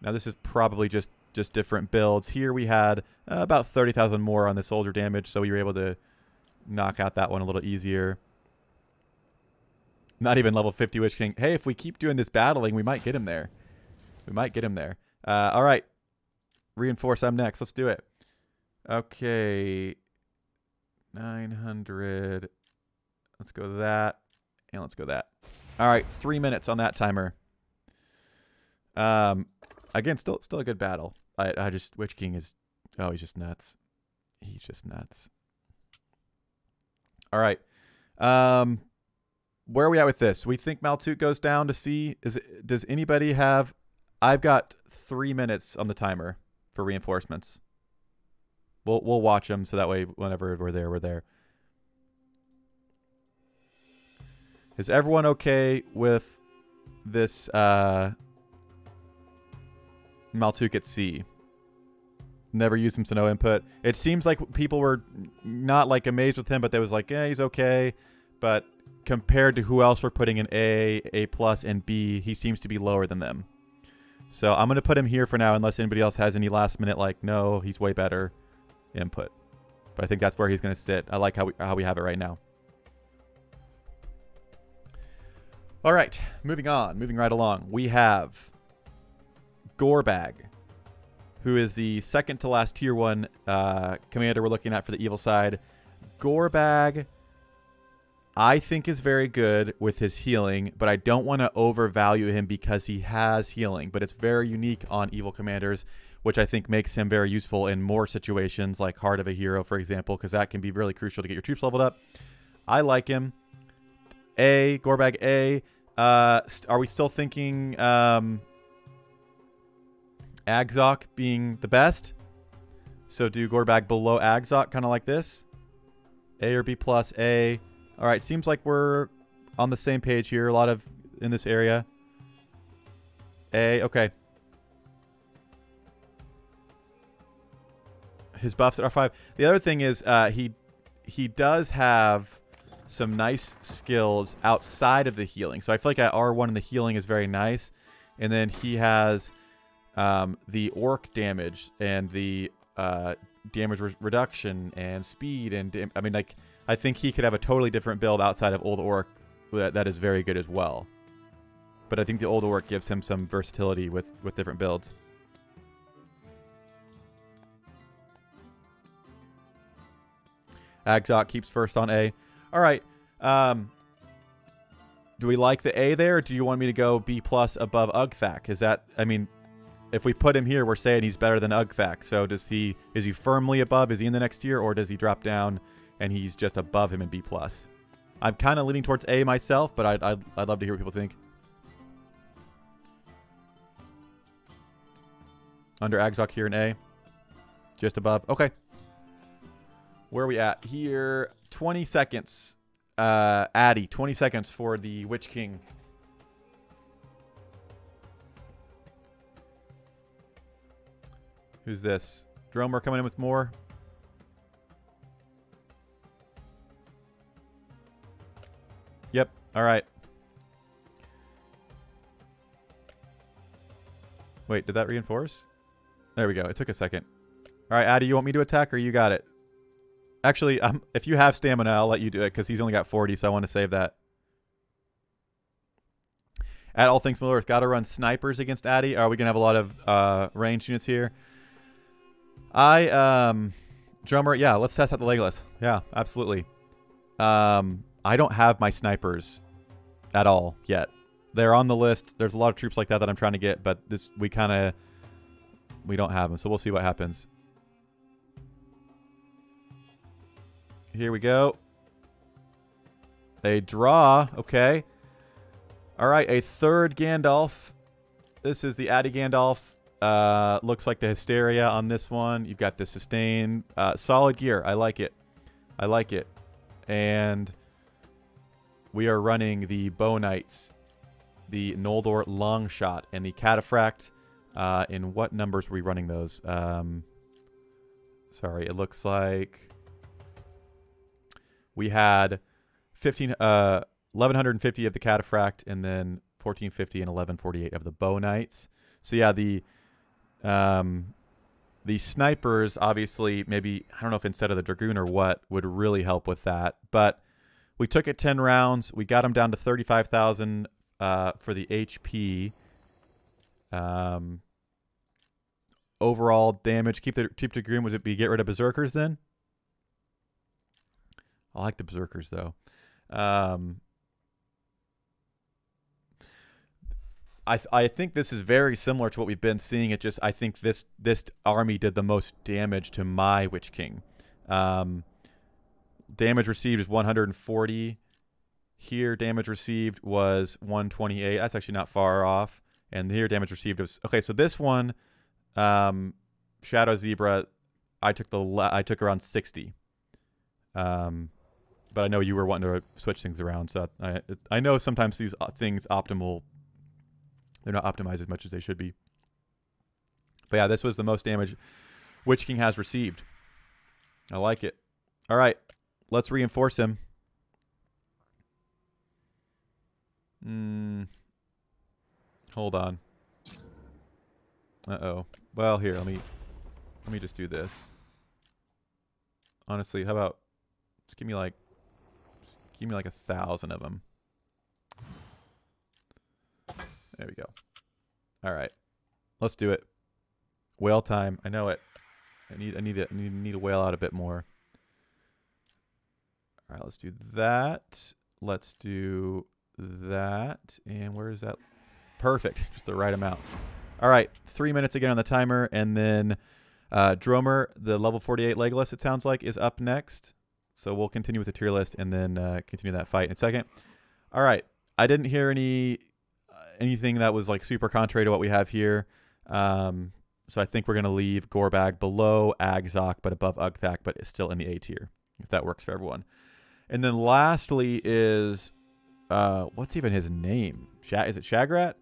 Now this is probably just just different builds. Here we had uh, about 30,000 more on the soldier damage, so we were able to knock out that one a little easier. Not even level 50 Witch King. Hey, if we keep doing this battling, we might get him there. We might get him there. Uh, all right. Reinforce, I'm next. Let's do it. Okay. 900. Let's go that. And let's go that. All right. Three minutes on that timer. Um, Again, still still a good battle. I, I just Witch King is oh, he's just nuts. He's just nuts. All right. Um where are we at with this? We think Maltut goes down to C. Is it, does anybody have I've got 3 minutes on the timer for reinforcements. We'll we'll watch them so that way whenever we're there, we're there. Is everyone okay with this uh Maltuk at C. Never used him to no input. It seems like people were not like amazed with him, but they was like, yeah, he's okay. But compared to who else we're putting in A, A plus, and B, he seems to be lower than them. So I'm gonna put him here for now, unless anybody else has any last minute like, no, he's way better input. But I think that's where he's gonna sit. I like how we how we have it right now. All right, moving on, moving right along. We have Gorbag, who is the second to last tier one uh, commander we're looking at for the evil side. Gorbag, I think is very good with his healing, but I don't want to overvalue him because he has healing. But it's very unique on evil commanders, which I think makes him very useful in more situations like Heart of a Hero, for example, because that can be really crucial to get your troops leveled up. I like him. A, Gorbag A. Uh, are we still thinking um, Agzok being the best. So do Gorbag below Agzok, kind of like this. A or B plus A. All right, seems like we're on the same page here. A lot of in this area. A, okay. His buffs are 5 The other thing is uh, he he does have some nice skills outside of the healing. So I feel like at R1 in the healing is very nice. And then he has um, the orc damage and the uh, damage re reduction and speed and I mean like I think he could have a totally different build outside of old orc that, that is very good as well. But I think the old orc gives him some versatility with with different builds. Agzok keeps first on A. All right. Um, do we like the A there? do you want me to go B plus above Ugthak? Is that, I mean, if we put him here, we're saying he's better than Ugthak. So does he is he firmly above? Is he in the next tier, or does he drop down and he's just above him in B plus? I'm kind of leaning towards A myself, but I'd, I'd I'd love to hear what people think. Under Agzok here in A, just above. Okay. Where are we at here? 20 seconds. Uh, Addy, 20 seconds for the Witch King. Who's this? Dromer coming in with more. Yep. All right. Wait, did that reinforce? There we go. It took a second. All right, Addy, you want me to attack or you got it? Actually, um, if you have stamina, I'll let you do it because he's only got 40, so I want to save that. At All Things Middle Earth, got to run snipers against Addy. Are we going to have a lot of uh, range units here? I um Dromer, yeah, let's test out the Legolas. Yeah, absolutely. Um I don't have my snipers at all yet. They're on the list. There's a lot of troops like that that I'm trying to get, but this we kind of we don't have them. So we'll see what happens. Here we go. A draw. Okay. All right, a third Gandalf. This is the Addy Gandalf. Uh, looks like the Hysteria on this one. You've got the Sustain. Uh, solid gear. I like it. I like it. And we are running the Bow Knights, the Noldor Long Shot, and the Cataphract. Uh, in what numbers were we running those? Um, sorry, it looks like we had 15 uh 1150 of the cataphract and then 1450 and 1148 of the bow knights. So yeah, the um the snipers obviously maybe I don't know if instead of the dragoon or what would really help with that, but we took it 10 rounds. We got them down to 35,000 uh, for the HP. Um, overall damage. Keep the keep the dragoon. Would it be get rid of berserkers then? I like the berserkers though. Um, I th- I think this is very similar to what we've been seeing. It just I think this this army did the most damage to my Witch King. Um, damage received is 140. Here, damage received was 128. That's actually not far off. And here, damage received was okay. So this one, um, Shadow Zebra, I took the I took around 60. Um, but I know you were wanting to switch things around, so I I know sometimes these uh, things optimal they're not optimized as much as they should be. But yeah, this was the most damage Witch King has received. I like it. All right, let's reinforce him. Hmm. Hold on. Uh-oh. Well, here, let me let me just do this. Honestly, how about just give me like give me like a thousand of them. There we go. All right. Let's do it. Whale time. I know it. I need I need to need, need to whale out a bit more. All right, let's do that. Let's do that. And where is that? Perfect. Just the right amount. All right, three minutes again on the timer, and then uh, Dromer, the level 48 Legolas, it sounds like, is up next. So we'll continue with the tier list and then uh, continue that fight in a second. All right, I didn't hear any anything that was like super contrary to what we have here. Um, so I think we're going to leave Gorbag below Agzok, but above Ugthak, but it's still in the A tier, if that works for everyone. And then lastly is, uh, what's even his name? Sha is it Shagrat?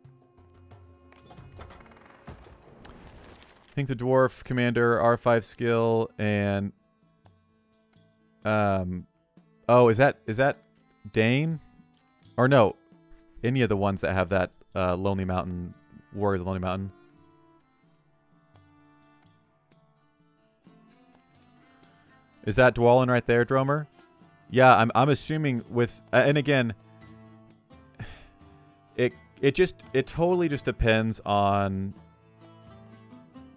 I think the Dwarf Commander, R5 skill, and... Um, oh, is that is that Dáin? Or no, any of the ones that have that uh, Lonely Mountain, Warrior the Lonely Mountain. Is that Dwalin right there, Dromer? Yeah, I'm, I'm assuming with, uh, and again, it it just, it totally just depends on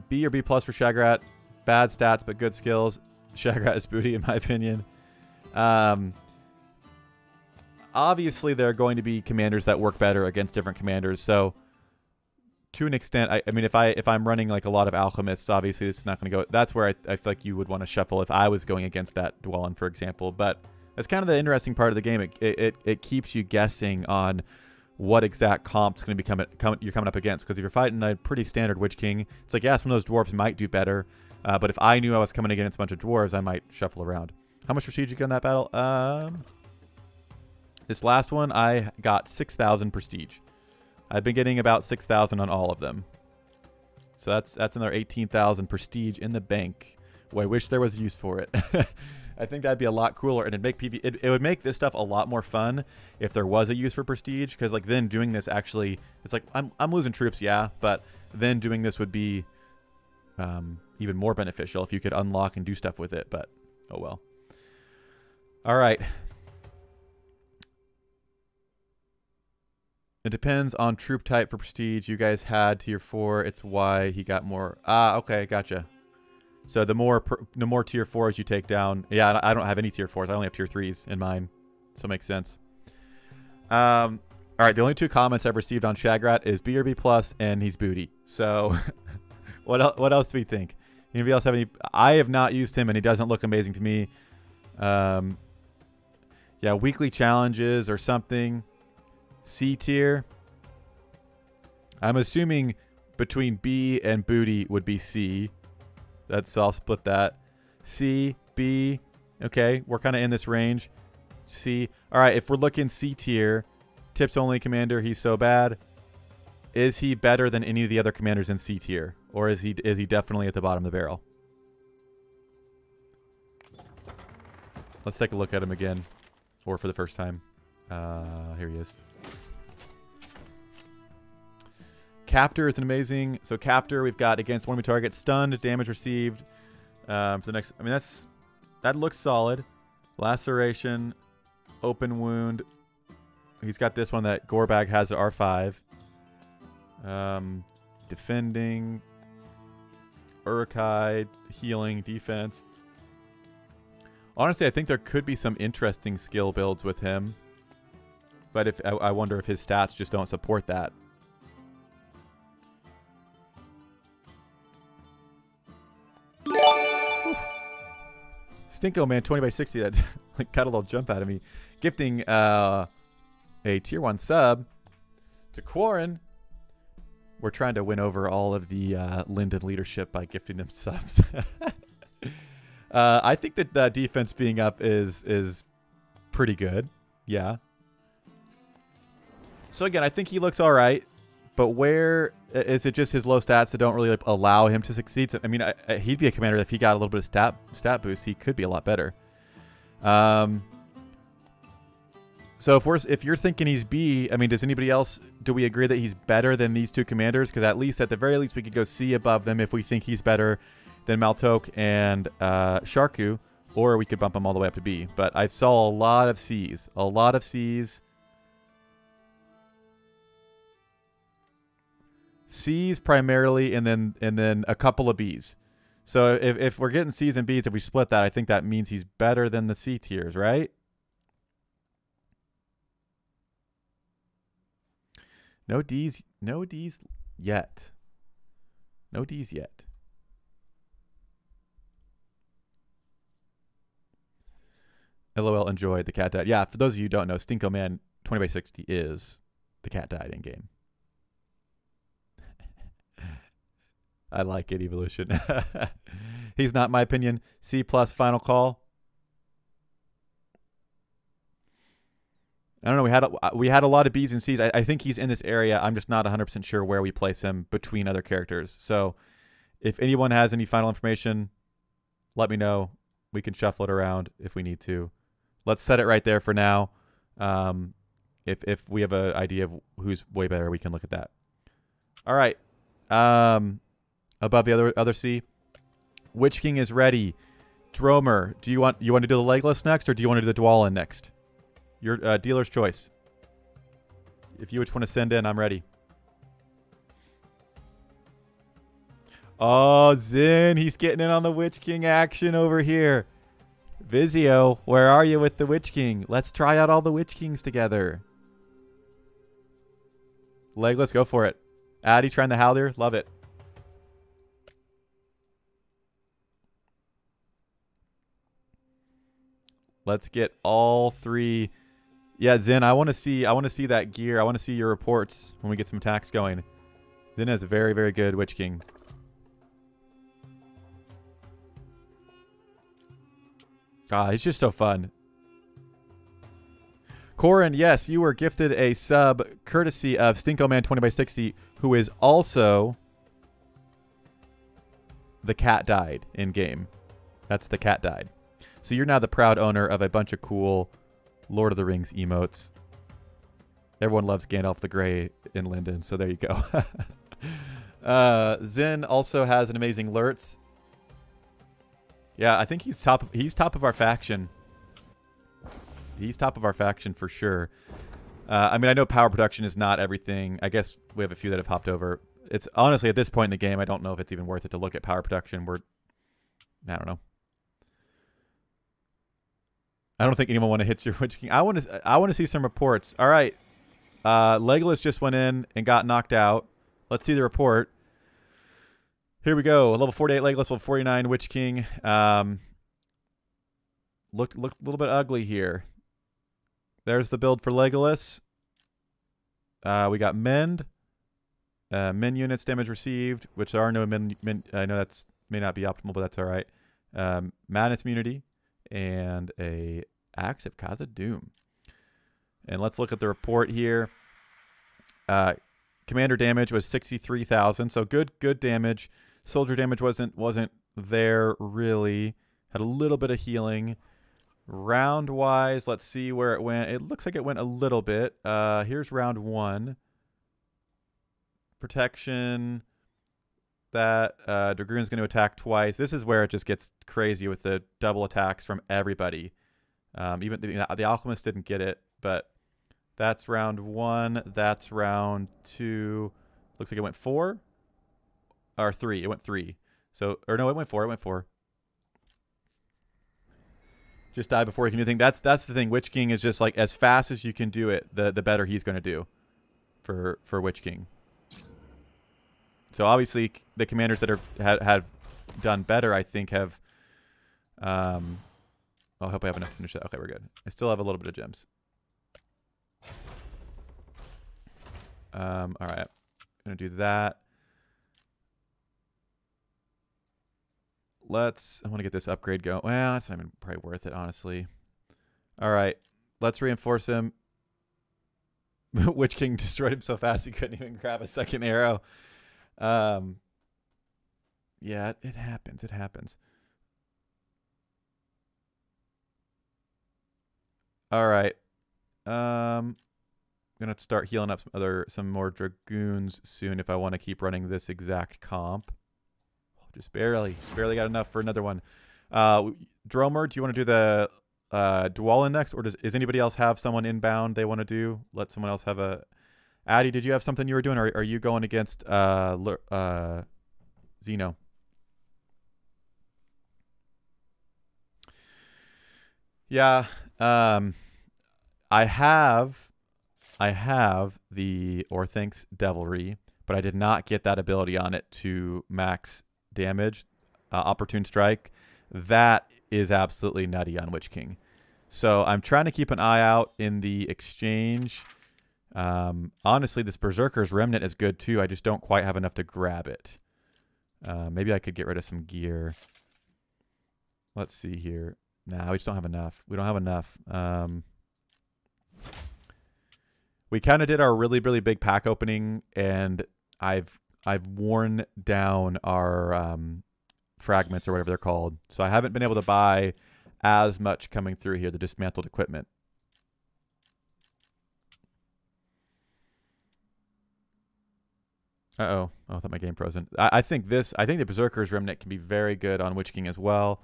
B or B plus for Shagrat. Bad stats, but good skills. Shagrat is booty, in my opinion. Um, obviously there are going to be commanders that work better against different commanders. So to an extent, I, I mean, if I if I'm running like a lot of alchemists, obviously it's not going to go. That's where I, I feel like you would want to shuffle if I was going against that Dwalin, for example. But that's kind of the interesting part of the game. It it, it keeps you guessing on what exact comp's going to be coming come, you're coming up against. Because if you're fighting a pretty standard Witch King, it's like yeah, some of those dwarves might do better. Uh, but if I knew I was coming against a bunch of dwarves, I might shuffle around. How much prestige you get on that battle? Um, this last one, I got 6,000 prestige. I've been getting about 6,000 on all of them. So that's that's another 18,000 prestige in the bank. Boy, I wish there was a use for it. I think that'd be a lot cooler, and it'd make PV. It, it, would make this stuff a lot more fun if there was a use for prestige. Because like then doing this actually, it's like I'm I'm losing troops, yeah, but then doing this would be um, even more beneficial if you could unlock and do stuff with it. But oh well. All right, It depends on troop type for prestige. You guys had tier four. It's why he got more. Ah, okay, gotcha. So the more the more tier fours you take down. Yeah, I don't have any tier fours. I only have tier threes in mine, so it makes sense. Um, all right. The only two comments I've received on Shagrat is B or B plus, and he's booty. So, what else? What else do we think? Anybody else have any? I have not used him, and he doesn't look amazing to me. Um, yeah, weekly challenges or something. C tier. I'm assuming between B and booty would be C. That's I'll split that. C, B. Okay, we're kind of in this range. C. All right, if we're looking C tier, tips only commander, he's so bad. Is he better than any of the other commanders in C tier, or is he is he definitely at the bottom of the barrel? Let's take a look at him again. or for the first time. Uh, here he is. Captor is an amazing. So Captor, we've got against one enemy target, stunned, damage received. Um, for the next, I mean that's that looks solid. Laceration, open wound. He's got this one that Gorbag has at R5. Um, defending, Uruk-hai, healing, defense. Honestly, I think there could be some interesting skill builds with him. But if I, I wonder if his stats just don't support that. Stinko man, 20 by 60. That like, got a little jump out of me. Gifting uh, a tier 1 sub to Quarren. We're trying to win over all of the uh, Lindon leadership by gifting them subs. uh, I think that the defense being up is is pretty good. Yeah. So again, I think he looks all right, but where is it just his low stats that don't really like, allow him to succeed? So, I mean, I, I, he'd be a commander if he got a little bit of stat stat boost. He could be a lot better. Um, so if we're if you're thinking he's B, I mean, does anybody else do we agree that he's better than these two commanders? Because at least at the very least we could go C above them if we think he's better than Maltok and uh, Sharku, or we could bump him all the way up to B. But I saw a lot of C's, a lot of C's. C's primarily, and then and then a couple of B's. So if, if we're getting C's and B's, if we split that, I think that means he's better than the C tiers, right? No D's, no D's yet. No D's yet. LOL enjoyed the cat died. Yeah, for those of you who don't know, Stinko Man 20 by 60 is the cat died in game. I like it, Evolution. He's not my opinion. C plus final call. I don't know. We had a, we had a lot of B's and C's. I, I think he's in this area. I'm just not 100% sure where we place him between other characters. So if anyone has any final information, let me know. We can shuffle it around if we need to. Let's set it right there for now. Um, if if we have an idea of who's way better, we can look at that. All right. Um, above the other other C, Witch King is ready. Dromer, do you want you want to do the legless next, or do you want to do the Dwalin next? Your uh, dealer's choice. If you just want to send in, I'm ready. Oh, Zin, he's getting in on the Witch King action over here. Vizio, where are you with the Witch King? Let's try out all the Witch Kings together. Leg, let's go for it. Addy trying the Howler. Love it. Let's get all three yeah, Zen, I want to see I want to see that gear. I want to see your reports when we get some attacks going. Zen has a very, very good Witch King. Ah, he's just so fun. Corin, yes, you were gifted a sub courtesy of Stinko Man 20 by 60, who is also the cat died in game. That's the cat died. So you're now the proud owner of a bunch of cool Lord of the Rings emotes. Everyone loves Gandalf the Grey in Lindon, so there you go. uh, Zen also has an amazing Lurtz. Yeah, I think he's top. He's top of our faction. He's top of our faction for sure. Uh, I mean, I know power production is not everything. I guess we have a few that have hopped over. It's honestly at this point in the game, I don't know if it's even worth it to look at power production. We're, I don't know. I don't think anyone want to hit your Witch King. I want to. I want to see some reports. All right, uh, Legolas just went in and got knocked out. Let's see the report. Here we go. Level 48 Legolas, level 49 Witch King. Um, look, look a little bit ugly here. There's the build for Legolas. Uh, we got Mend. Uh, Mend units damage received, which there are no. Mend I know that's may not be optimal, but that's all right. Um, Madness immunity and a Axe of Khazad-dûm. And let's look at the report here. Uh, commander damage was 63,000, so good good damage. Soldier damage wasn't wasn't there really. Had a little bit of healing. Round wise, let's see where it went. It looks like it went a little bit. Uh, here's round one. Protection. That uh, Dragoon's going to attack twice. This is where it just gets crazy with the double attacks from everybody. Um, even the, the Alchemist didn't get it, but that's round one. That's round two. Looks like it went four or three. It went three. So, or no, it went four. It went four. Just die before he can do anything. That's that's the thing. Witch King is just like as fast as you can do it, the the better he's going to do for for Witch King. So obviously, the commanders that are had have done better, I think, have. Um, I hope I have enough to finish that. Okay, we're good. I still have a little bit of gems. Um, all right, I'm gonna do that. Let's, I want to get this upgrade going. Well, that's not even probably worth it, honestly. All right, let's reinforce him. Witch King destroyed him so fast he couldn't even grab a second arrow. Um, yeah, it, it happens. It happens. All right. Um, I'm gonna start healing up some other, some more dragoons soon if I want to keep running this exact comp. Just barely. Just barely got enough for another one. Uh, Dromer, do you want to do the uh, Dwalin next? Or does is anybody else have someone inbound they want to do? Let someone else have a... Addy, did you have something you were doing? Or are you going against uh, uh, Xeno? Yeah. Um, I have... I have the Orthanc Devilry, but I did not get that ability on it to max damage, uh, opportune strike, that is absolutely nutty on Witch King. So I'm trying to keep an eye out in the exchange. Um, honestly, this Berserker's Remnant is good too. I just don't quite have enough to grab it. Uh, maybe I could get rid of some gear. Let's see here. Nah, we just don't have enough. We don't have enough. Um, we kind of did our really, really big pack opening, and I've I've worn down our um, fragments or whatever they're called. So I haven't been able to buy as much coming through here, the dismantled equipment. Uh-oh. Oh, I thought my game frozen. I, I think this, I think the Berserker's Remnant can be very good on Witch King as well.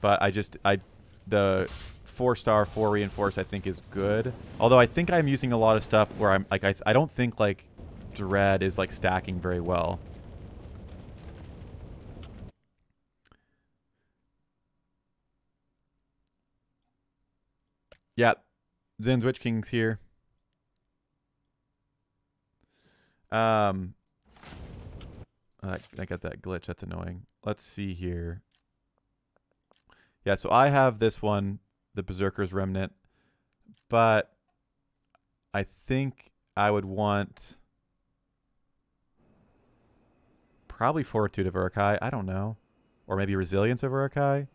But I just, I, the four star, four reinforce, I think is good. Although I think I'm using a lot of stuff where I'm, like, I, I don't think, like, Dread is like stacking very well. Yeah, Zen's Witch King's here. Um, I, got that glitch. That's annoying. Let's see here. Yeah, so I have this one, the Berserker's Remnant, but I think I would want Probably Fortitude of Uruk-hai. I don't know. Or maybe Resilience of Uruk-hai.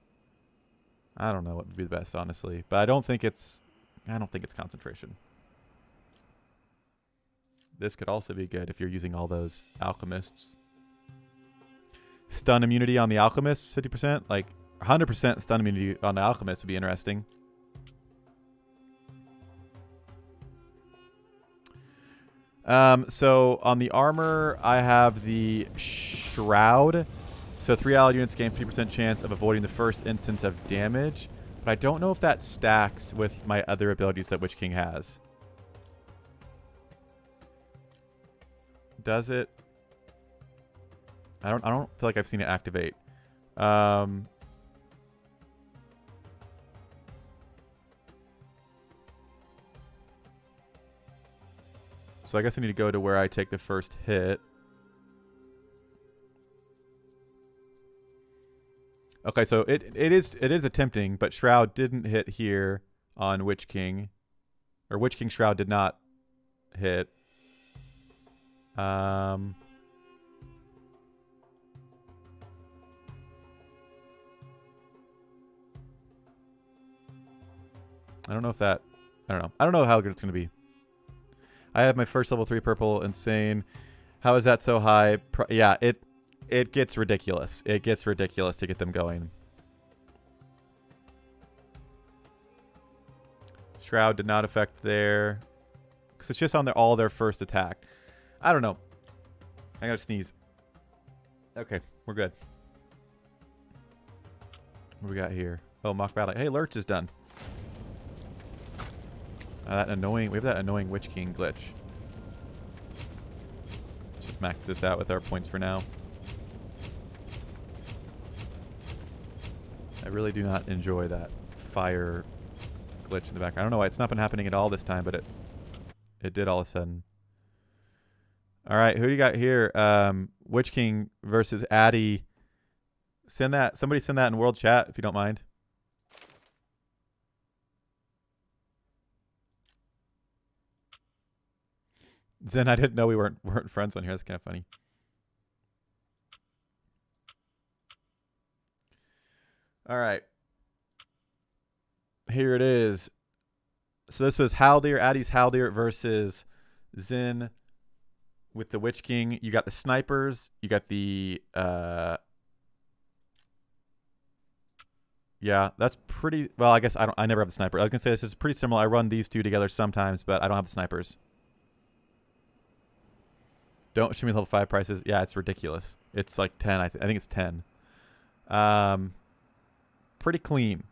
I don't know what would be the best, honestly. But I don't think it's... I don't think it's Concentration. This could also be good if you're using all those Alchemists. Stun immunity on the Alchemists, 50%. Like, 100% stun immunity on the Alchemist would be interesting. Um, so on the armor, I have the Shroud. So three allied units gain 50% chance of avoiding the first instance of damage. But I don't know if that stacks with my other abilities that Witch King has. Does it? I don't I don't feel like I've seen it activate. Um, So I guess I need to go to where I take the first hit. Okay, so it it is it is attempting, but Shroud didn't hit here on Witch King. Or Witch King Shroud did not hit. Um I don't know if that I don't know. I don't know how good it's going to be. I have my first level 3 purple insane. How is that so high? Pro yeah, it it gets ridiculous. It gets ridiculous to get them going. Shroud did not affect there. Because it's just on their, all their first attack. I don't know. I gotta sneeze. Okay, we're good. What we got here? Oh, mock battle. Hey, Lurch is done. Uh, that annoying. We have that annoying Witch King glitch. Let's just max this out with our points for now. I really do not enjoy that fire glitch in the background. I don't know why it's not been happening at all this time, but it it did all of a sudden. All right, who do you got here? Um, Witch King versus Addy. Send that. Somebody send that in world chat if you don't mind. Zen, I didn't know we weren't weren't friends on here. That's kind of funny. All right. Here it is. So this was Haldir, Addy's Haldir versus Zen with the Witch King. You got the snipers. You got the uh Yeah, that's pretty well, I guess I don't I never have the sniper. I was gonna say this is pretty similar. I run these two together sometimes, but I don't have the snipers. Don't show me level five prices. Yeah, it's ridiculous. It's like ten. I, th I think it's ten. Um, pretty clean,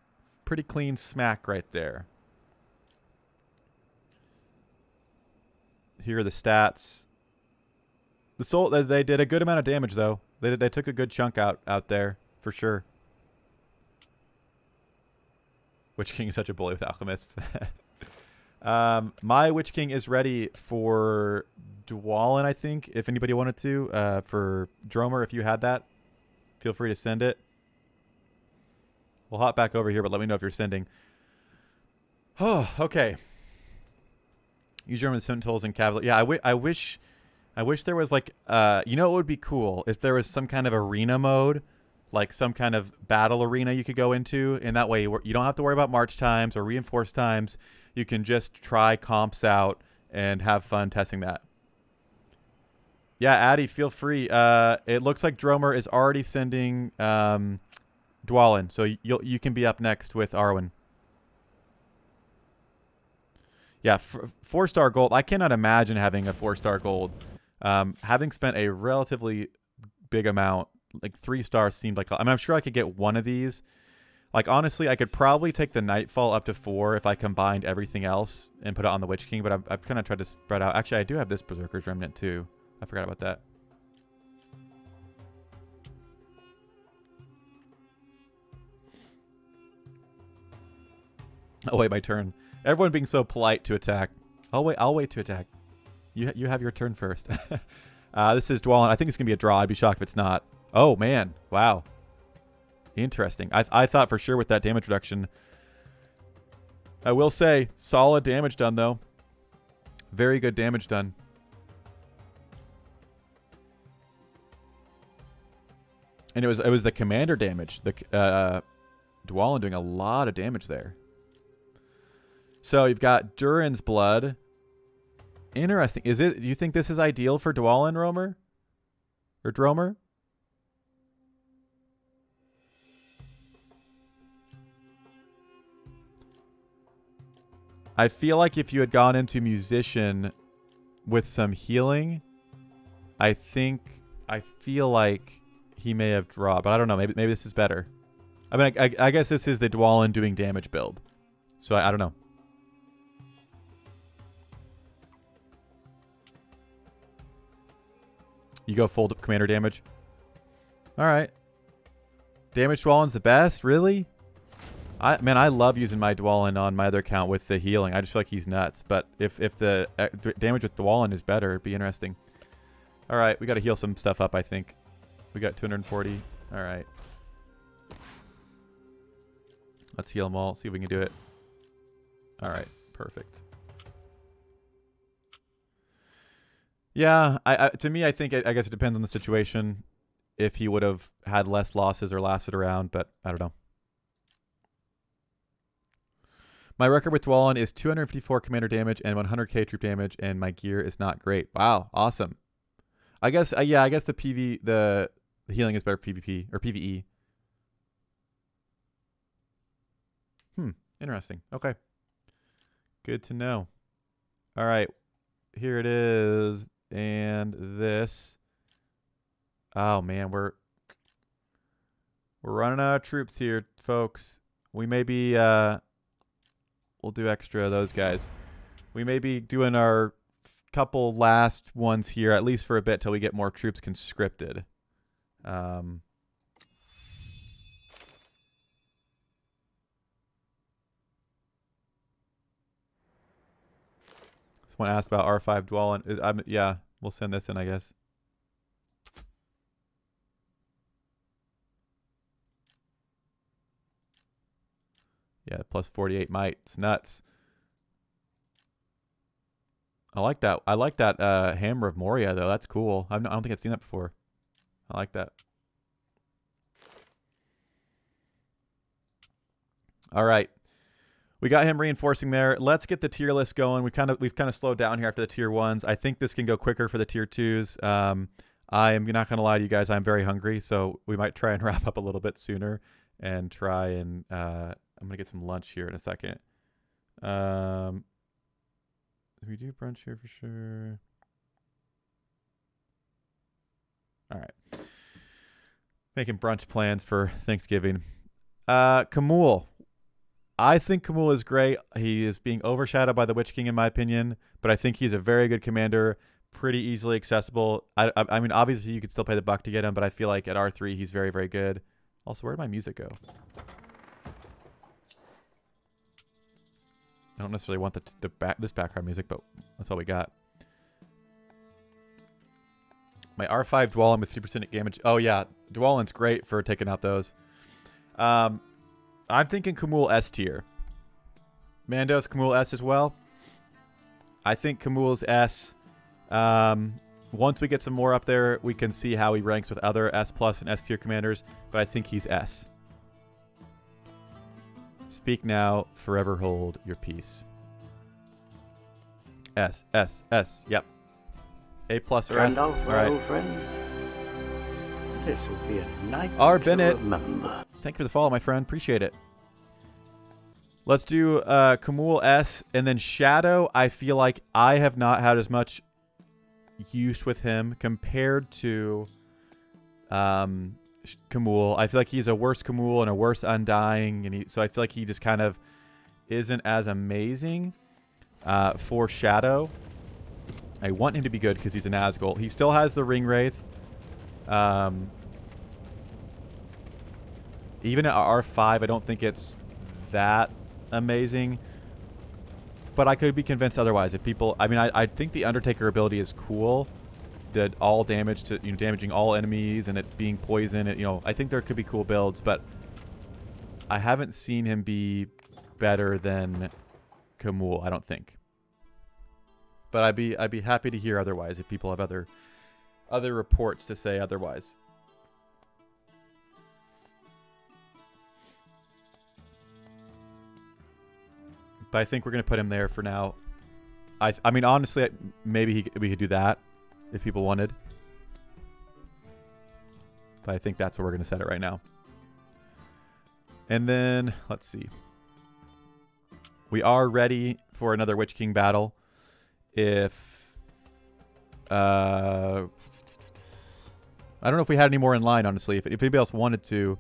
pretty clean smack right there. Here are the stats. The soul they, did a good amount of damage though. They they took a good chunk out out there for sure. Witch King is such a bully with alchemists. um, my Witch King is ready for Dwalin, I think, if anybody wanted to. Uh, for Dromer, if you had that, feel free to send it. We'll hop back over here, but let me know if you're sending. Oh, okay. Use German Sentinels and Cavalry. Yeah, I, I wish... I wish there was like, uh, you know, it would be cool if there was some kind of arena mode, like some kind of battle arena you could go into, and that way you, you don't have to worry about march times or reinforced times. You can just try comps out and have fun testing that. Yeah, Addy, feel free. Uh, it looks like Dromer is already sending um, Dwalin, so you you can be up next with Arwen. Yeah, four star gold. I cannot imagine having a four star gold. Um, having spent a relatively big amount, like three stars seemed like. I mean, I'm sure I could get one of these. Like honestly, I could probably take the Nightfall up to four if I combined everything else and put it on the Witch King. But I've, I've kind of tried to spread out. Actually, I do have this Berserker's Remnant too. I forgot about that. Oh wait, my turn. Everyone being so polite to attack. I'll wait. I'll wait to attack. You you have your turn first. uh, this is Dwalin. I think it's gonna be a draw. I'd be shocked if it's not. Oh man! Wow. Interesting. I I thought for sure with that damage reduction. I will say solid damage done though. Very good damage done. And it was it was the commander damage. The uh, doing a lot of damage there. So you've got Durin's blood. Interesting. Is it? Do you think this is ideal for Dwalin Romer? Or Dromer? I feel like if you had gone into musician with some healing, I think I feel like he may have draw, but I don't know. Maybe maybe this is better. I mean, I, I, I guess this is the Dwalin doing damage build, so I, I don't know. You go fold up commander damage. All right. Damage Dwalin's the best, really? I man, I love using my Dwalin on my other account with the healing. I just feel like he's nuts. But if if the uh, damage with Dwalin is better, it'd be interesting. All right, we got to heal some stuff up. I think we got 240. All right. Let's heal them all. See if we can do it. All right, perfect. Yeah, I, I, to me, I think I guess it depends on the situation. If he would have had less losses or lasted around, but I don't know. My record with Dwalin is 254 commander damage and 100k troop damage, and my gear is not great. Wow, awesome. I guess, uh, yeah, I guess the PV, the, the healing is better PvP or PvE. Hmm, interesting. Okay. Good to know. All right. Here it is. And this. Oh man, we're we're running out of troops here, folks. We may be uh we'll do extra of those guys. We may be doing our couple last ones here, at least for a bit, till we get more troops conscripted. Um, someone asked about R5 Dwalin. I'm, yeah, we'll send this in, I guess. Yeah, plus 48 might. It's nuts. I like that. I like that uh, Hammer of Moria, though. That's cool. i I don't think I've seen that before. I like that. All right. We got him reinforcing there. Let's get the tier list going. We kind of we've kind of slowed down here after the tier ones. I think this can go quicker for the tier twos. Um, I am not going to lie to you guys. I'm very hungry, so we might try and wrap up a little bit sooner and try and uh, I'm gonna get some lunch here in a second. Um, we do brunch here for sure. All right. Making brunch plans for Thanksgiving. Uh, Khamûl. I think Khamûl is great. He is being overshadowed by the Witch King, in my opinion, but I think he's a very good commander, pretty easily accessible. I, I, I mean, obviously, you could still pay the buck to get him, but I feel like at R3, he's very, very good. Also, where did my music go? I don't necessarily want the, the back, this background music, but that's all we got. My R5 Dwalin with 3% damage. Oh, yeah. Dwalin's great for taking out those. Um, I'm thinking Khamûl S tier. Mandos, Khamûl S as well. I think Khamûl's S. Um, once we get some more up there, we can see how he ranks with other S plus and S tier commanders, but I think he's S. Speak now, forever hold your peace. S, S, S, yep. A plus or S. All right. old friend. This will be a night R. Bennett. remember. Thank you for the follow, my friend. Appreciate it. Let's do uh, Khamûl S and then Shadow. I feel like I have not had as much use with him compared to um, Khamûl. I feel like he's a worse Khamûl and a worse Undying, and he, so I feel like he just kind of isn't as amazing uh, for Shadow. I want him to be good because he's an Nazgul. He still has the Ring Wraith. Um, even at R5, I don't think it's that amazing. But I could be convinced otherwise. If people, I mean, I, I think the Undertaker ability is cool did all damage to you know damaging all enemies and it being poison. It, you know, I think there could be cool builds, but I haven't seen him be better than Khamûl. I don't think. But I'd be I'd be happy to hear otherwise if people have other other reports to say otherwise. But I think we're gonna put him there for now. I I mean honestly, maybe he, we could do that if people wanted. But I think that's where we're going to set it right now. And then, let's see. We are ready for another Witch King battle. If... Uh, I don't know if we had any more in line, honestly. If, if anybody else wanted to...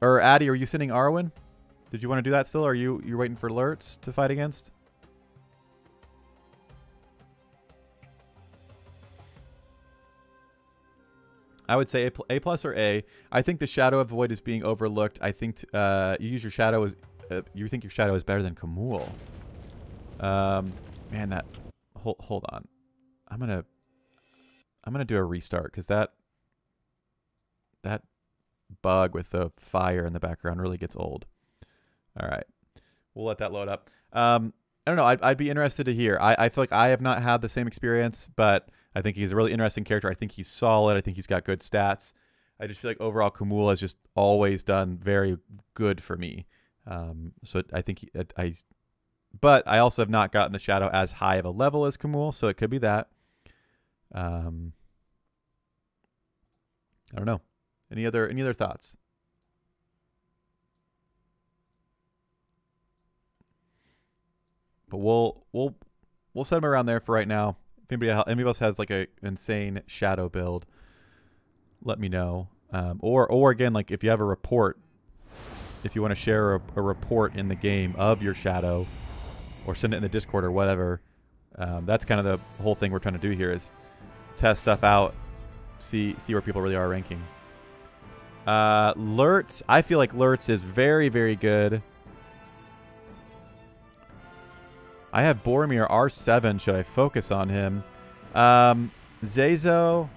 Or Addy, are you sending Arwen? Did you want to do that still? Or are you you're waiting for alerts to fight against? I would say A, A plus or A. I think the Shadow of Void is being overlooked. I think uh, you use your Shadow as uh, you think your Shadow is better than Khamûl. Um, man, that hold hold on. I'm gonna I'm gonna do a restart because that that bug with the fire in the background really gets old. All right, we'll let that load up. Um, I don't know. I'd, I'd be interested to hear. I, I feel like I have not had the same experience, but I think he's a really interesting character. I think he's solid. I think he's got good stats. I just feel like overall Khamûl has just always done very good for me. Um, so I think he, I, but I also have not gotten the shadow as high of a level as Khamûl, so it could be that. Um, I don't know. Any other any other thoughts? but we'll we'll we'll set him around there for right now. Anybody anybody else has like a insane shadow build, let me know. Um, or or again, like if you have a report, if you want to share a, a, report in the game of your shadow, or send it in the Discord or whatever. Um, that's kind of the whole thing we're trying to do here is test stuff out, see see where people really are ranking. Uh, Lurtz, I feel like Lurtz is very very good. I have Boromir R7. Should I focus on him? Um, Zezo,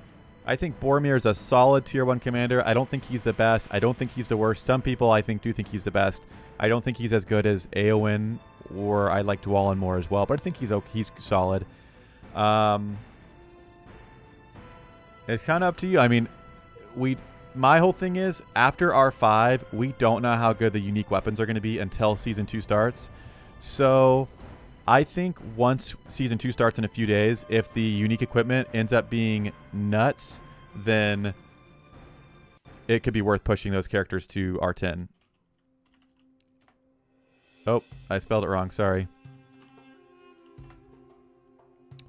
I think Boromir is a solid tier 1 commander. I don't think he's the best. I don't think he's the worst. Some people I think do think he's the best. I don't think he's as good as Eowyn or I like Dwalin more as well, but I think he's okay. He's solid. Um, it's kind of up to you. I mean, we my whole thing is after R5, we don't know how good the unique weapons are going to be until season 2 starts. So, I think once season 2 starts in a few days, if the unique equipment ends up being nuts, then it could be worth pushing those characters to R10. Oh, I spelled it wrong. Sorry.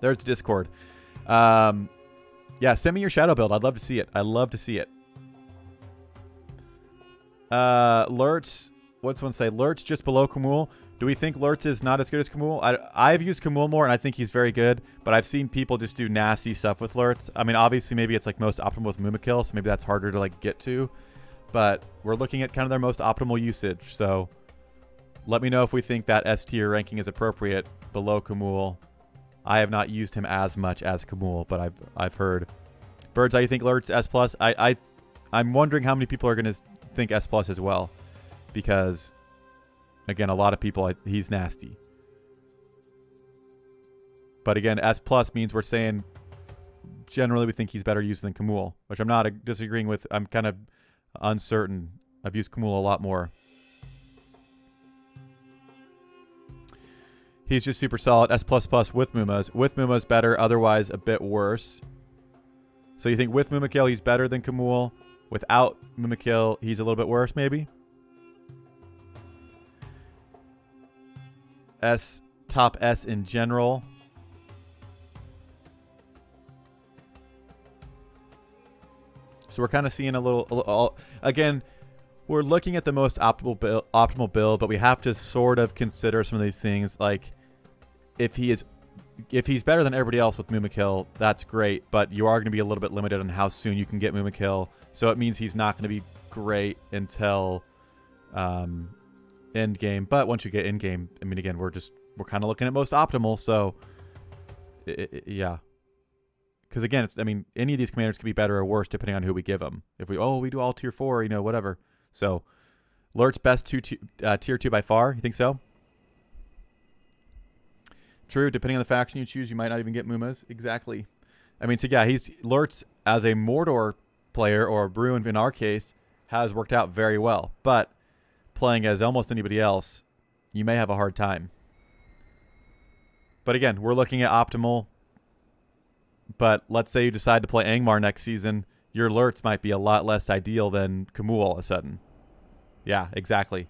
There's Discord. Um, yeah, send me your shadow build. I'd love to see it. I'd love to see it. Uh, what's one say? Lurtz just below Khamûl. Do we think Lurtz is not as good as Khamûl? I, I've used Khamûl more, and I think he's very good. But I've seen people just do nasty stuff with Lurtz. I mean, obviously, maybe it's like most optimal with Mumakil, so maybe that's harder to like get to. But we're looking at kind of their most optimal usage. So let me know if we think that S tier ranking is appropriate below Khamûl. I have not used him as much as Khamûl, but I've I've heard. Birds, I think Lurtz S plus. I I I'm wondering how many people are going to think S plus as well, because again, a lot of people he's nasty. But again, S plus means we're saying generally we think he's better used than Khamûl, which I'm not disagreeing with. I'm kind of uncertain. I've used Khamûl a lot more. He's just super solid. S plus plus with Mumas. With Mumas better, otherwise a bit worse. So you think with Mumakil he's better than Khamûl. Without Mumakil, he's a little bit worse, maybe? S top S in general. So we're kind of seeing a little, a little, again, we're looking at the most optimal build, optimal build, but we have to sort of consider some of these things. Like, if he is, if he's better than everybody else with Mumakil, that's great. But you are going to be a little bit limited on how soon you can get Mumakil. So it means he's not going to be great until um, end game. But once you get in game, I mean, again, we're just we're kind of looking at most optimal. So it, it, yeah, because again, it's I mean, any of these commanders could be better or worse depending on who we give them. If we oh we do all tier four, you know, whatever. So, Lurtz best two uh, tier two by far. You think so? True. Depending on the faction you choose, you might not even get Mumas. Exactly. I mean, so yeah, he's Lurtz as a Mordor player or Bruin in our case has worked out very well. But playing as almost anybody else, you may have a hard time. But again, we're looking at optimal. But let's say you decide to play Angmar next season your Lurtz might be a lot less ideal than Khamûl all of a sudden. Yeah, exactly.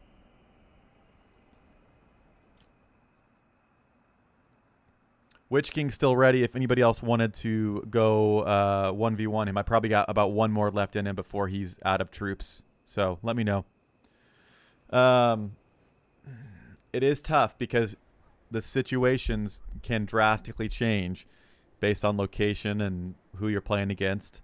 Witch King still ready. If anybody else wanted to go uh, 1v1 him, I probably got about one more left in him before he's out of troops. So let me know. Um, it is tough because the situations can drastically change based on location and who you're playing against.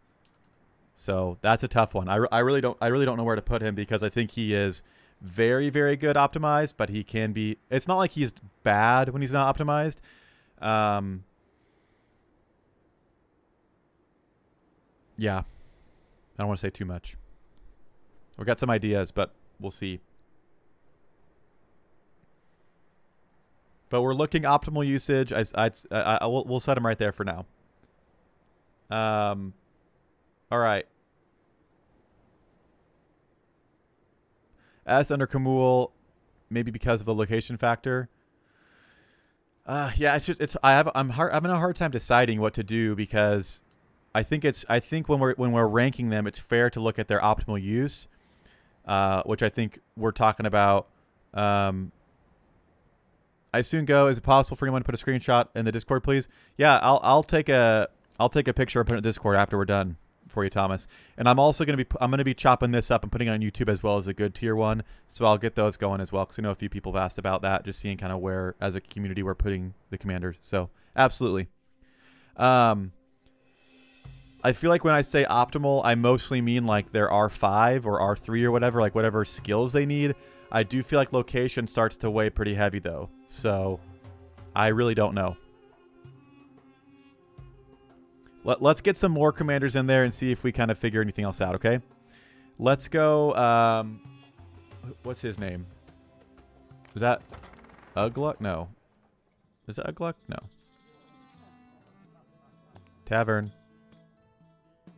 So that's a tough one. I, I really don't I really don't know where to put him because I think he is very very good optimized, but he can be. It's not like he's bad when he's not optimized. Um, yeah, I don't want to say too much. We've got some ideas, but we'll see. But we're looking optimal usage. I, I, I, I we'll, we'll set them right there for now. Um, all right. S under Khamûl, maybe because of the location factor. Uh, yeah, it's just it's I have I'm hard, having a hard time deciding what to do because I think it's I think when we're when we're ranking them, it's fair to look at their optimal use, uh, which I think we're talking about. Um, I soon go. Is it possible for anyone to put a screenshot in the Discord, please? Yeah, I'll I'll take a I'll take a picture and put it in Discord after we're done for you, Thomas. And I'm also gonna be I'm gonna be chopping this up and putting it on YouTube as well as a good tier one. So I'll get those going as well because I know a few people have asked about that, just seeing kind of where as a community we're putting the commanders. So absolutely. Um, I feel like when I say optimal, I mostly mean like there are five or R3 or whatever, like whatever skills they need. I do feel like location starts to weigh pretty heavy though. So I really don't know. Let, us get some more commanders in there and see if we kind of figure anything else out, okay? Let's go. Um, what's his name? Is that Uglúk? No. Is it Uglúk? No. Tavern.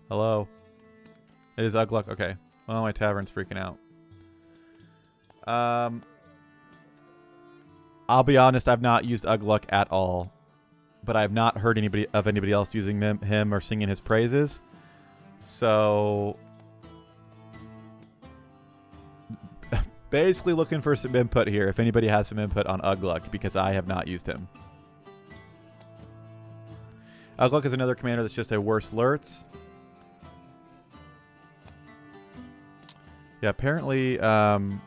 Hello. It is Uglúk. Okay. Well, my tavern's freaking out. Um, I'll be honest. I've not used Uglúk at all, but I've not heard anybody of anybody else using them, him or singing his praises. So, basically, looking for some input here. If anybody has some input on Uglúk, because I have not used him. Uglúk is another commander that's just a worse Lurtz. Yeah, apparently, um,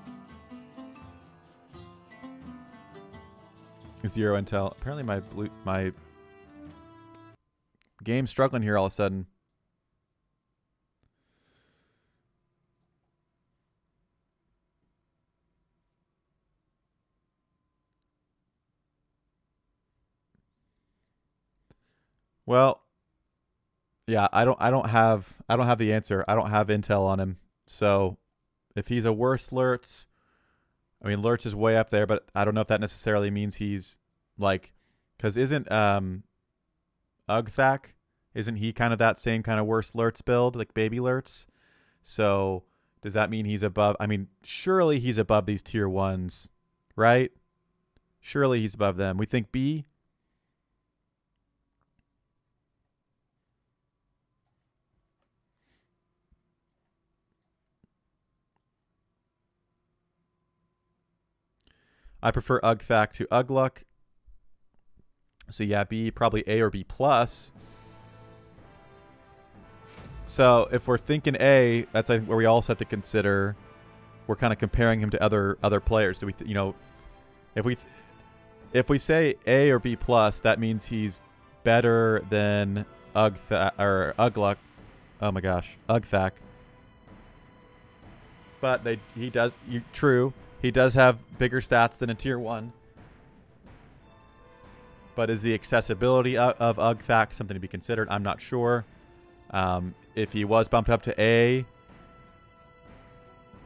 zero intel. Apparently, my blue, my game struggling here all of a sudden. Well, yeah, I don't I don't have I don't have the answer. I don't have intel on him. So if he's a worse Lurtz, I mean Lurtz is way up there, but I don't know if that necessarily means he's like cuz isn't um Ugthak isn't he kind of that same kind of worse Lurtz build, like baby Lurtz? So does that mean he's above I mean, surely he's above these tier 1s, right? Surely he's above them. We think B I prefer Ugthak to Uglúk. So yeah, B probably A or B plus. So if we're thinking A, that's I think where we also have to consider. We're kind of comparing him to other other players. Do we, you know, if we if we say A or B plus, that means he's better than Ugthak or Uglúk. Oh my gosh, Ugthak. But they he does you true. He does have bigger stats than a tier 1. But is the accessibility of, Ugthak something to be considered? I'm not sure. Um, if he was bumped up to A,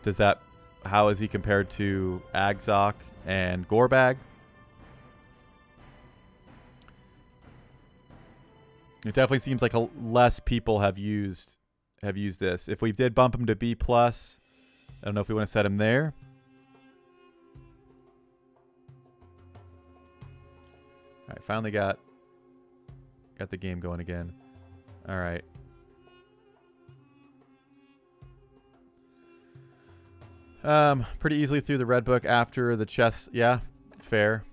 does that how is he compared to Agzok and Gorbag? It definitely seems like a, less people have used have used this. If we did bump him to B plus, I don't know if we want to set him there. Finally got got the game going again. All right. Um, pretty easily through the red book after the chess. Yeah, fair.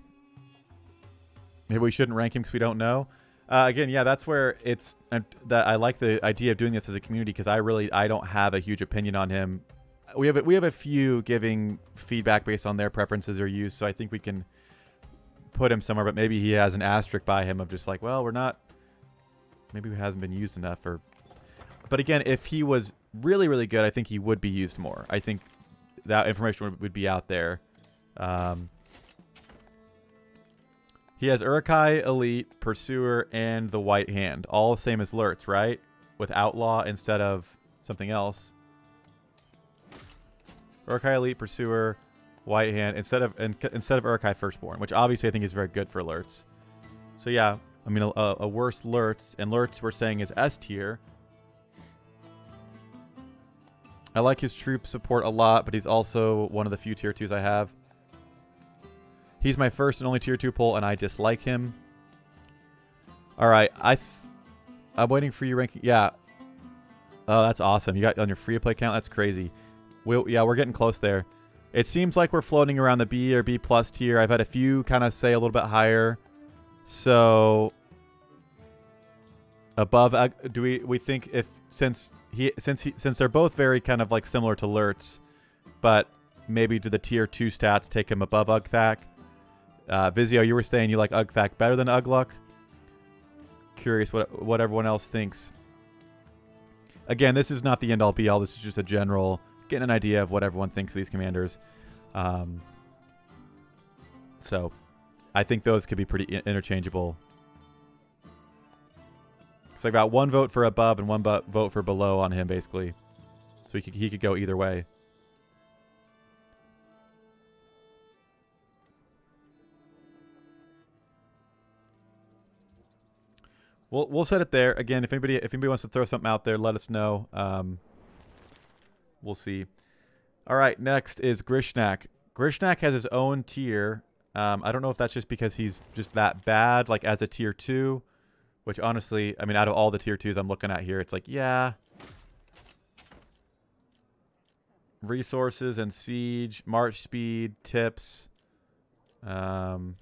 Maybe we shouldn't rank him because we don't know. Uh, again, yeah, that's where it's that I like the idea of doing this as a community because I really I don't have a huge opinion on him. We have a, we have a few giving feedback based on their preferences or use, so I think we can put him somewhere, but maybe he has an asterisk by him of just like, well, we're not. Maybe he hasn't been used enough. Or, but again, if he was really, really good, I think he would be used more. I think that information would, would be out there. Um, he has Uruk-hai, Elite, Pursuer, and the White Hand. All the same as Lurtz, right? With Outlaw instead of something else. Uruk-hai, Elite, Pursuer, White Hand instead of in, instead of Uruk-hai Firstborn, which obviously I think is very good for Lurtz. So yeah, I mean a, a worse Lurtz, and Lurtz we're saying is S tier. I like his troop support a lot, but he's also one of the few tier 2s I have. He's my first and only tier 2 pull, and I dislike him. Alright, I I'm waiting for you ranking. Yeah. Oh, that's awesome. You got on your free to play count? That's crazy. We'll, yeah, we're getting close there. It seems like we're floating around the B or B plus tier. I've had a few kind of say a little bit higher. So above do we we think if since he since he since they're both very kind of like similar to Lurtz, but maybe do the tier two stats take him above Ugthak? Uh, Vizio, you were saying you like Ugthak better than Uglúk. Curious what what everyone else thinks. Again, this is not the end all be all. This is just a general getting an idea of what everyone thinks of these commanders. Um, so, I think those could be pretty interchangeable. So I got one vote for above and one vote for below on him, basically. So he could he could go either way. We'll we'll set it there. Again, if anybody if anybody wants to throw something out there, let us know. Um, we'll see. All right, next is Grishnákh. Grishnákh has his own tier. Um, I don't know if that's just because he's just that bad, like as a tier two, which honestly, I mean, out of all the tier twos I'm looking at here, it's like, yeah. Resources and siege, march speed, tips, um,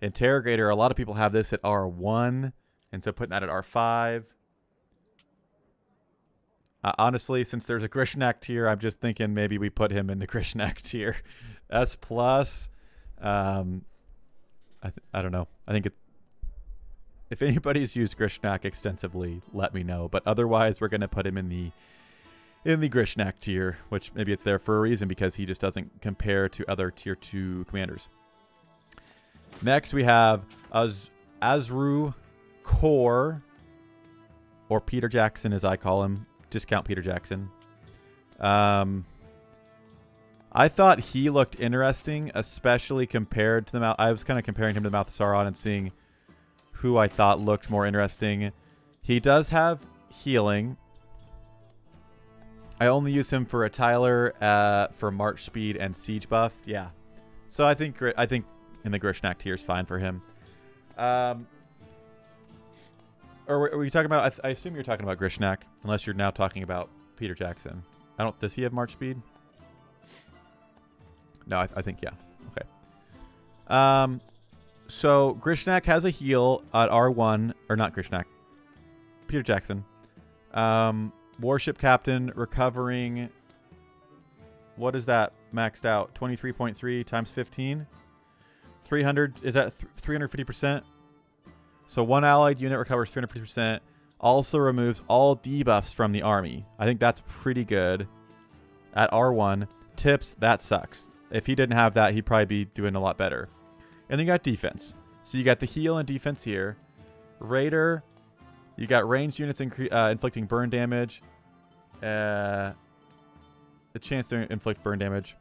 interrogator. A lot of people have this at R1. And so putting that at R5. Uh, honestly, since there's a Grishnákh tier, I'm just thinking maybe we put him in the Grishnákh tier. S plus. Um, I, I don't know. I think. If anybody's used Grishnákh extensively, let me know. But otherwise, we're gonna put him in the in the Grishnákh tier, which maybe it's there for a reason because he just doesn't compare to other tier two commanders. Next, we have Az Azru Core, or Peter Jackson as I call him, discount Peter Jackson. Um, I thought he looked interesting, especially compared to the mouth. I was kind of comparing him to the Mouth of Sauron and seeing who I thought looked more interesting. He does have healing. I only use him for a Tyler, uh, for March speed and siege buff. Yeah, so I think I think in the Grishnákh tier is fine for him. Um, or were, you talking about? I, th- I, assume you're talking about Grishnákh, unless you're now talking about Peter Jackson. I don't. Does he have March speed? No, I, I think yeah. Okay. Um, so Grishnákh has a heal at R1, or not Grishnákh. Peter Jackson. Um, warship captain recovering. What is that maxed out? 23.3 times 15. 300 is that 350 percent so one allied unit recovers 350%. Also removes all debuffs from the army. I think that's pretty good. At R1. Tips, that sucks. If he didn't have that, he'd probably be doing a lot better. And then you got defense. So you got the heal and defense here. Raider, you got ranged units uh, inflicting burn damage. Uh, a chance to inflict burn damage.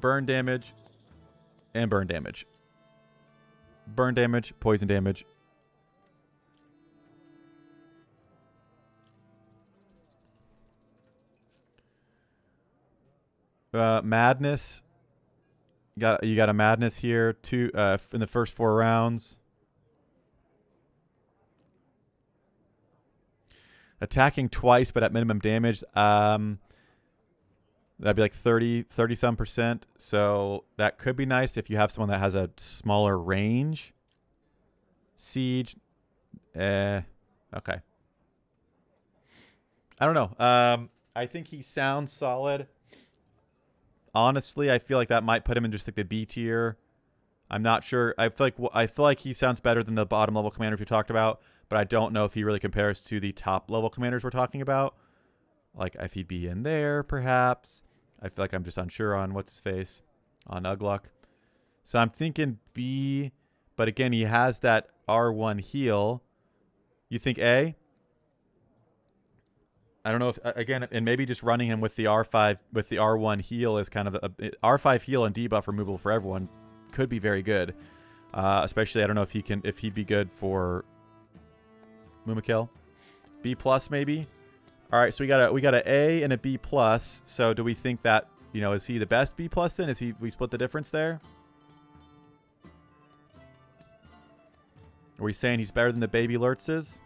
Burn damage. And burn damage burn damage, poison damage. Uh, madness. You got you got a madness here two uh, in the first four rounds. Attacking twice, but at minimum damage. Um, That'd be like 30, 30 some percent. So that could be nice if you have someone that has a smaller range. Siege. Eh. Okay. I don't know. Um, I think he sounds solid. Honestly, I feel like that might put him in just like the B tier. I'm not sure. I feel like I feel like he sounds better than the bottom level commanders we talked about, but I don't know if he really compares to the top level commanders we're talking about. Like if he'd be in there, perhaps. I feel like I'm just unsure on what's his face on Uglúk. So I'm thinking B, but again, he has that R1 heal. You think A? I don't know if again, and maybe just running him with the R5 with the R1 heal is kind of a, R5 heal and debuff removal for everyone could be very good. Uh, especially, I don't know if he can if he'd be good for Mumakil. B plus maybe. All right, so we got a we got an A and a B plus. So do we think that you know is he the best B plus then? Is he we split the difference there? Are we saying he's better than the baby Lurtz is?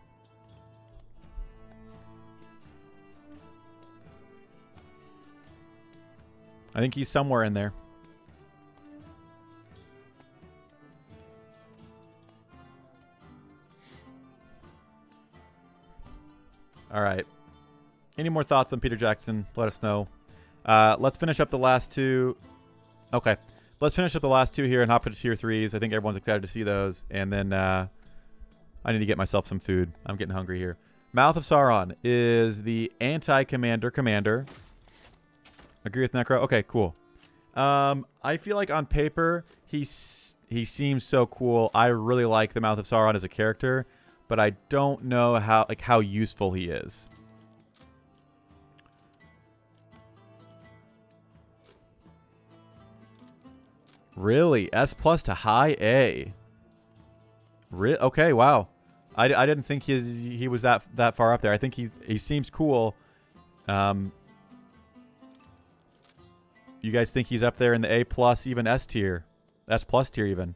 I think he's somewhere in there. All right. Any more thoughts on Peter Jackson? Let us know. Uh, let's finish up the last two. Okay. Let's finish up the last two here and hop into tier threes. I think everyone's excited to see those. And then uh, I need to get myself some food. I'm getting hungry here. Mouth of Sauron is the anti-commander commander. Agree with Necro? Okay, cool. Um, I feel like on paper, he's, he seems so cool. I really like the Mouth of Sauron as a character but I don't know how like how useful he is. Really? S plus to high A. Re okay, wow. I, I didn't think he he was that that far up there. I think he he seems cool. Um, you guys think he's up there in the A plus, even S tier, S plus tier even?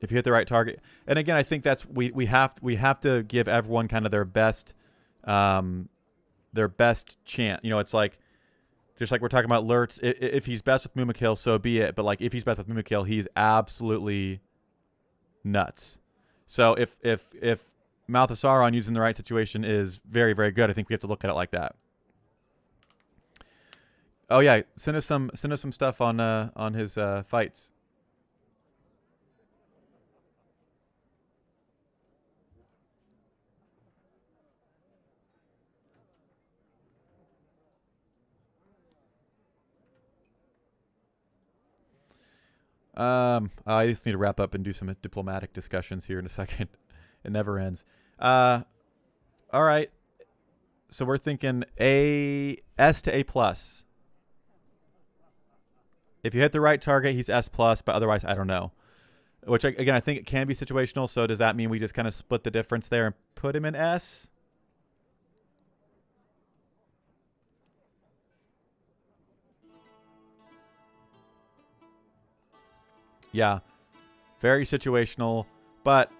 if you hit the right target. And again, I think that's we we have we have to give everyone kind of their best um their best chance. You know, it's like just like we're talking about Lurtz, if he's best with Mumakil, so be it. But like if he's best with Mumakil, he's absolutely nuts. So if if if Mouth of Sauron using the right situation is very very good, I think we have to look at it like that. Oh yeah, send us some send us some stuff on uh on his uh fights. Um, I just need to wrap up and do some diplomatic discussions here in a second. it never ends. Uh, all right. So we're thinking A S to A plus. If you hit the right target, he's S plus, but otherwise, I don't know. Which again, I think it can be situational. So does that mean we just kind of split the difference there and put him in S? Yeah. Very situational. But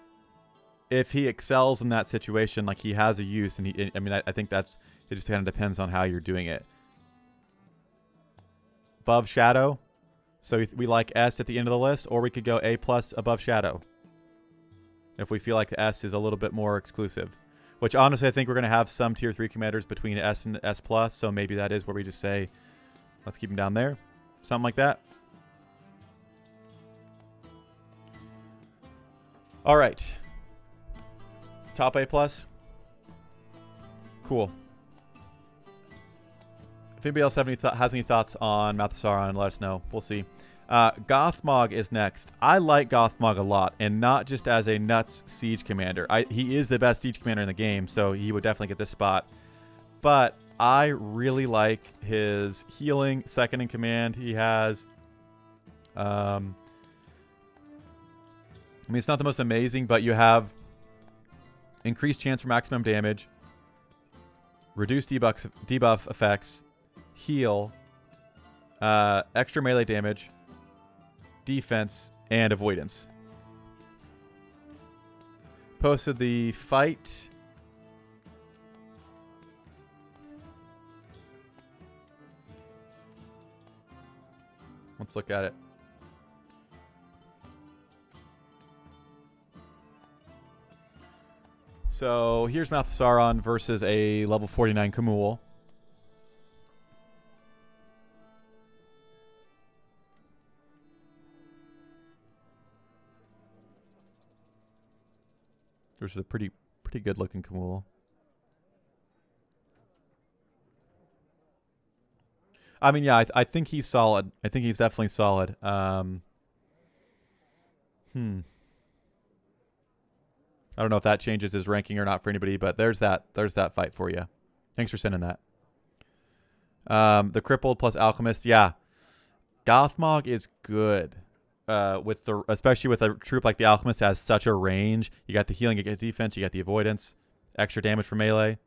if he excels in that situation, like he has a use, and he, I mean, I, I think that's, it just kind of depends on how you're doing it. Above Shadow. So we like S at the end of the list, or we could go A plus above Shadow. If we feel like the S is a little bit more exclusive. Which honestly, I think we're going to have some tier 3 commanders between S and S plus, so maybe that is where we just say, let's keep them down there. Something like that. All right. Top A plus. Cool. If anybody else have any has any thoughts on of let us know. We'll see. Uh, Gothmog is next. I like Gothmog a lot, and not just as a nuts siege commander. I, he is the best siege commander in the game, so he would definitely get this spot. But I really like his healing, second in command. He has. Um, I mean, it's not the most amazing, but you have increased chance for maximum damage, reduced debuff, debuff effects, heal, uh, extra melee damage, defense, and avoidance. Posted the fight. Let's look at it. So here's Mouth of Sauron versus a level 49 Khamûl. Versus a pretty pretty good looking Khamûl. I mean, yeah, I, th I think he's solid. I think he's definitely solid. Um, hmm. I don't know if that changes his ranking or not for anybody, but there's that there's that fight for you. Thanks for sending that. Um, the crippled plus alchemist, yeah. Gothmog is good. Uh, with the especially with a troop like the alchemist has such a range. You got the healing, you get defense, you got the avoidance, extra damage for melee.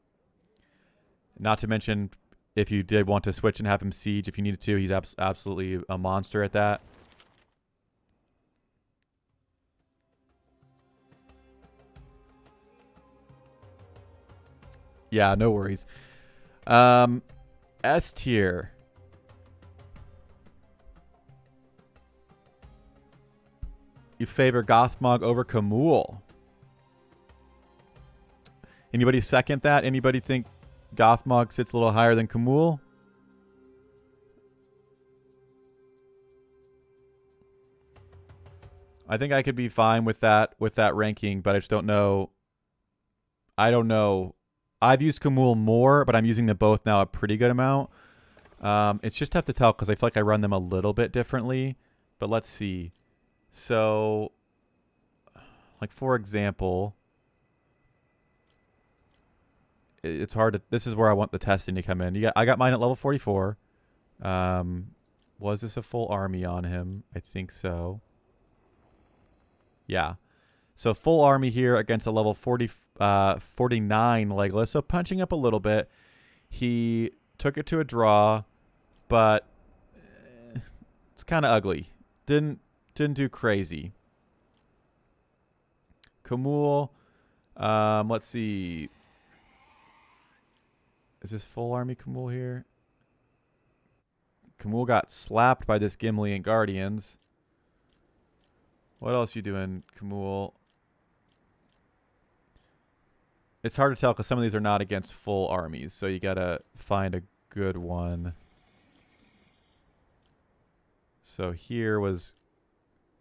Not to mention, if you did want to switch and have him siege, if you needed to, he's abs absolutely a monster at that. Yeah, no worries. Um, S tier. You favor Gothmog over Khamûl. Anybody second that? Anybody think Gothmog sits a little higher than Khamûl? I think I could be fine with that with that ranking, but I just don't know. I don't know. I've used Khamûl more, but I'm using them both now a pretty good amount. Um, it's just tough to tell because I feel like I run them a little bit differently. But let's see. So, like for example, it's hard to. This is where I want the testing to come in. You got, I got mine at level 44. Um, was this a full army on him? I think so. Yeah. So full army here against a level 40, uh, 49 Legolas. So punching up a little bit. He took it to a draw, but eh, it's kind of ugly. Didn't didn't do crazy. Khamûl, um, let's see. Is this full army Khamûl here? Khamûl got slapped by this Gimli and Guardians. What else you doing, Khamûl? It's hard to tell because some of these are not against full armies, so you gotta find a good one. So here was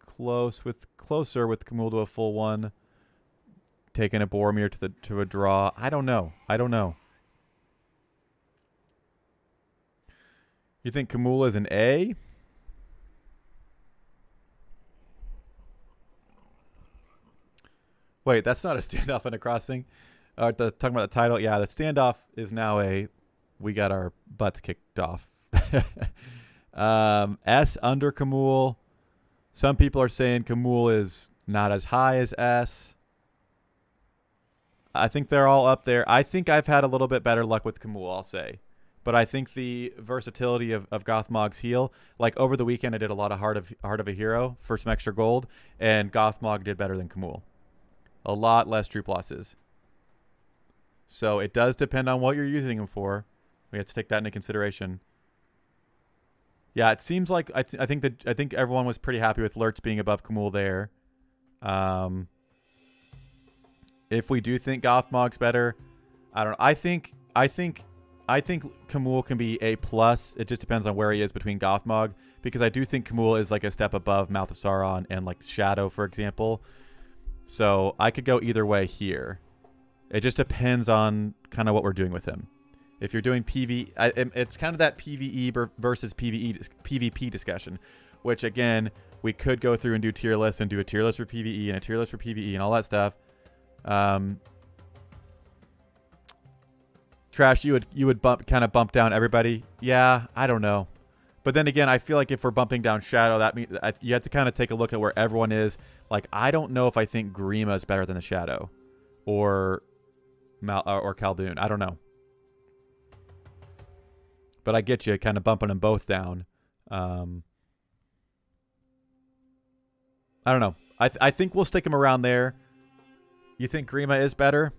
close with closer with Khamûl to a full one. Taking a Boromir to the to a draw. I don't know. I don't know. You think Khamûl is an A? Wait, that's not a standoff and a crossing. Uh, the, talking about the title, yeah, the standoff is now a. We got our butts kicked off. um, S under Khamûl. Some people are saying Khamûl is not as high as S. I think they're all up there. I think I've had a little bit better luck with Khamûl, I'll say. But I think the versatility of, of Gothmog's heal, like over the weekend, I did a lot of Heart of Heart of a Hero for some extra gold, and Gothmog did better than Khamûl a lot less troop losses. So it does depend on what you're using them for. We have to take that into consideration. Yeah, it seems like I, th I think that I think everyone was pretty happy with Lurtz being above Khamûl there. Um, if we do think Gothmog's better, I don't know. I think I think I think Khamûl can be a plus. It just depends on where he is between Gothmog because I do think Khamûl is like a step above Mouth of Sauron and like Shadow, for example. So I could go either way here. It just depends on kind of what we're doing with him. If you're doing PV, it's kind of that PVE versus PVE PvP discussion, which again we could go through and do tier lists and do a tier list for PVE and a tier list for PVE and all that stuff. Um, Trash, you would you would bump kind of bump down everybody. Yeah, I don't know. But then again, I feel like if we're bumping down Shadow, that means you have to kind of take a look at where everyone is. Like, I don't know if I think Grima is better than the Shadow, or Mal uh, or Khaldun. I don't know. But I get you, kind of bumping them both down. Um, I don't know. I th I think we'll stick him around there. You think Grima is better,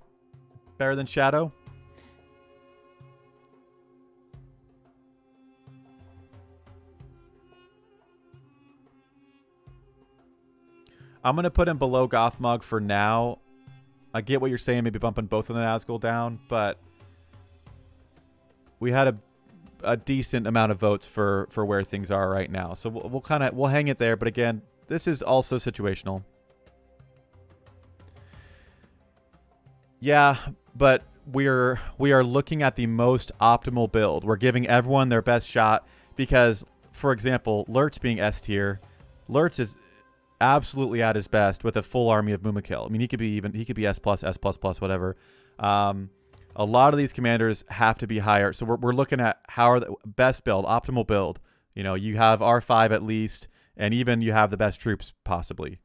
better than Shadow? I'm going to put him below Gothmog for now. I get what you're saying, maybe bumping both of the Nazgul down, but we had a a decent amount of votes for for where things are right now. So we'll, we'll kind of we'll hang it there, but again, this is also situational. Yeah, but we're we are looking at the most optimal build. We're giving everyone their best shot because for example, Lurtz being S tier, Lurtz is absolutely at his best with a full army of Mumakil. I mean, he could be even he could be S plus, S plus plus, whatever. Um, a lot of these commanders have to be higher. So we're, we're looking at how are the best build, optimal build. You know, you have R5 at least, and even you have the best troops possibly.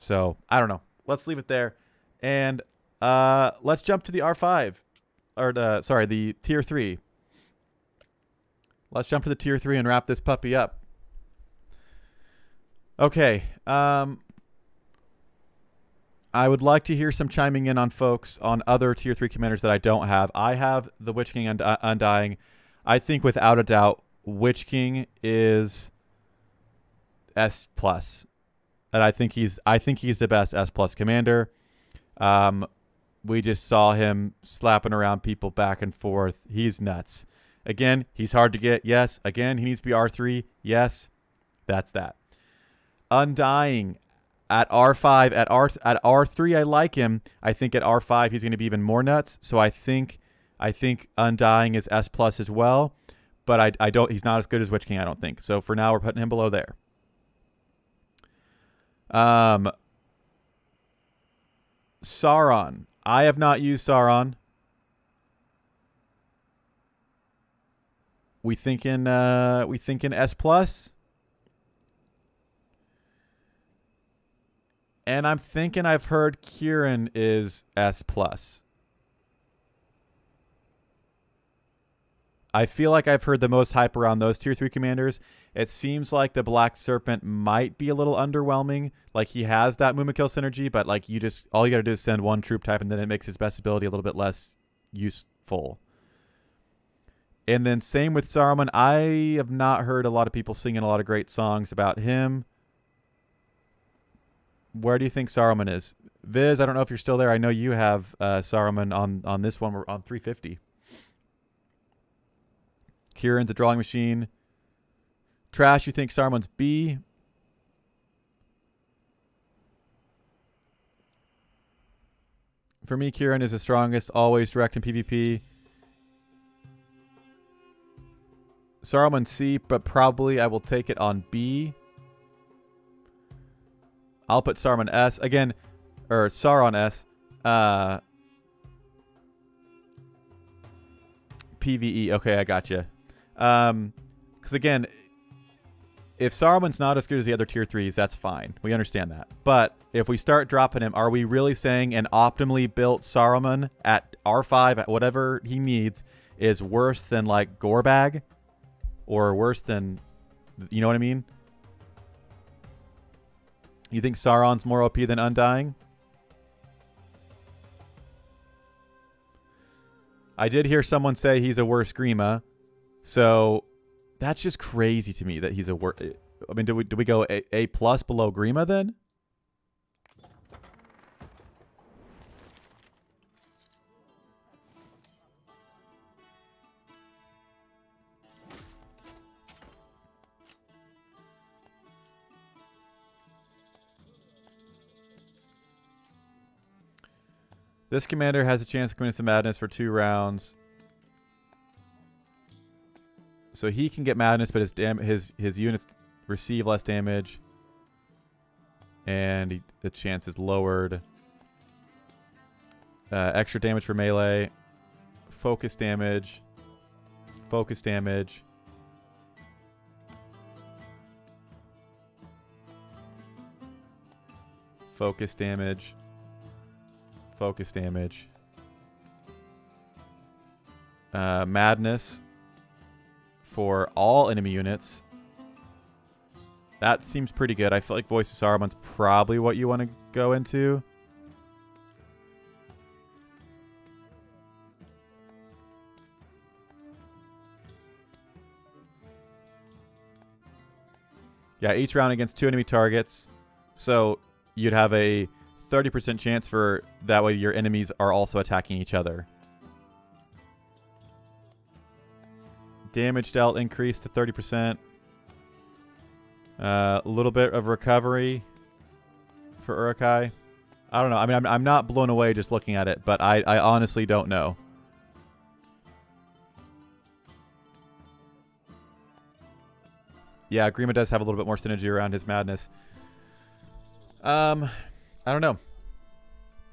So I don't know. Let's leave it there, and uh, let's jump to the R5, or the sorry, the tier three. Let's jump to the tier three and wrap this puppy up. Okay. Um, I would like to hear some chiming in on folks on other tier three commanders that I don't have. I have the Witch King und- Undying. I think without a doubt, Witch King is S plus, and I think he's I think he's the best S plus commander. Um, we just saw him slapping around people back and forth. He's nuts. Again, he's hard to get. Yes. Again, he needs to be R three. Yes. That's that. Undying at R5 at R at R3 I like him. I think at R5 he's going to be even more nuts. So I think I think Undying is S plus as well, but I I don't he's not as good as Witch King I don't think. So for now we're putting him below there. Um Sauron. I have not used Sauron. We thinking uh we thinking S plus? And I'm thinking I've heard Kieran is S plus. I feel like I've heard the most hype around those tier three commanders. It seems like the Black Serpent might be a little underwhelming. Like he has that Mumakil synergy, but like you just all you gotta do is send one troop type and then it makes his best ability a little bit less useful. And then same with Saruman. I have not heard a lot of people singing a lot of great songs about him. Where do you think Saruman is? Viz, I don't know if you're still there. I know you have uh, Saruman on on this one. We're on 350. Kieran's a drawing machine. Trash, you think Saruman's B? For me, Kieran is the strongest, always direct in PvP. Saruman C, but probably I will take it on B. I'll put Saruman S. Again, or Sauron S. Uh, PVE. Okay, I got you. Um, because again, if Saruman's not as good as the other tier threes, that's fine. We understand that. But if we start dropping him, are we really saying an optimally built Saruman at R5 at whatever he needs is worse than like Gorbag, or worse than, you know what I mean? You think Sauron's more OP than Undying? I did hear someone say he's a worse Grima. So that's just crazy to me that he's a worse. I mean, do we do we go a, a plus below Grima then? This commander has a chance to convince the madness for two rounds. So he can get madness, but his dam his his units receive less damage, and he, the chance is lowered. Uh, extra damage for melee, focus damage, focus damage. Focus damage focus damage. Uh, madness for all enemy units. That seems pretty good. I feel like Voice of Saruman's probably what you want to go into. Yeah, each round against two enemy targets. So you'd have a 30% chance for that way your enemies are also attacking each other. Damage dealt increased to 30%. A uh, little bit of recovery for Uruk-hai. I don't know. I mean, I'm, I'm not blown away just looking at it, but I, I honestly don't know. Yeah, Grima does have a little bit more synergy around his madness. Um, I don't know.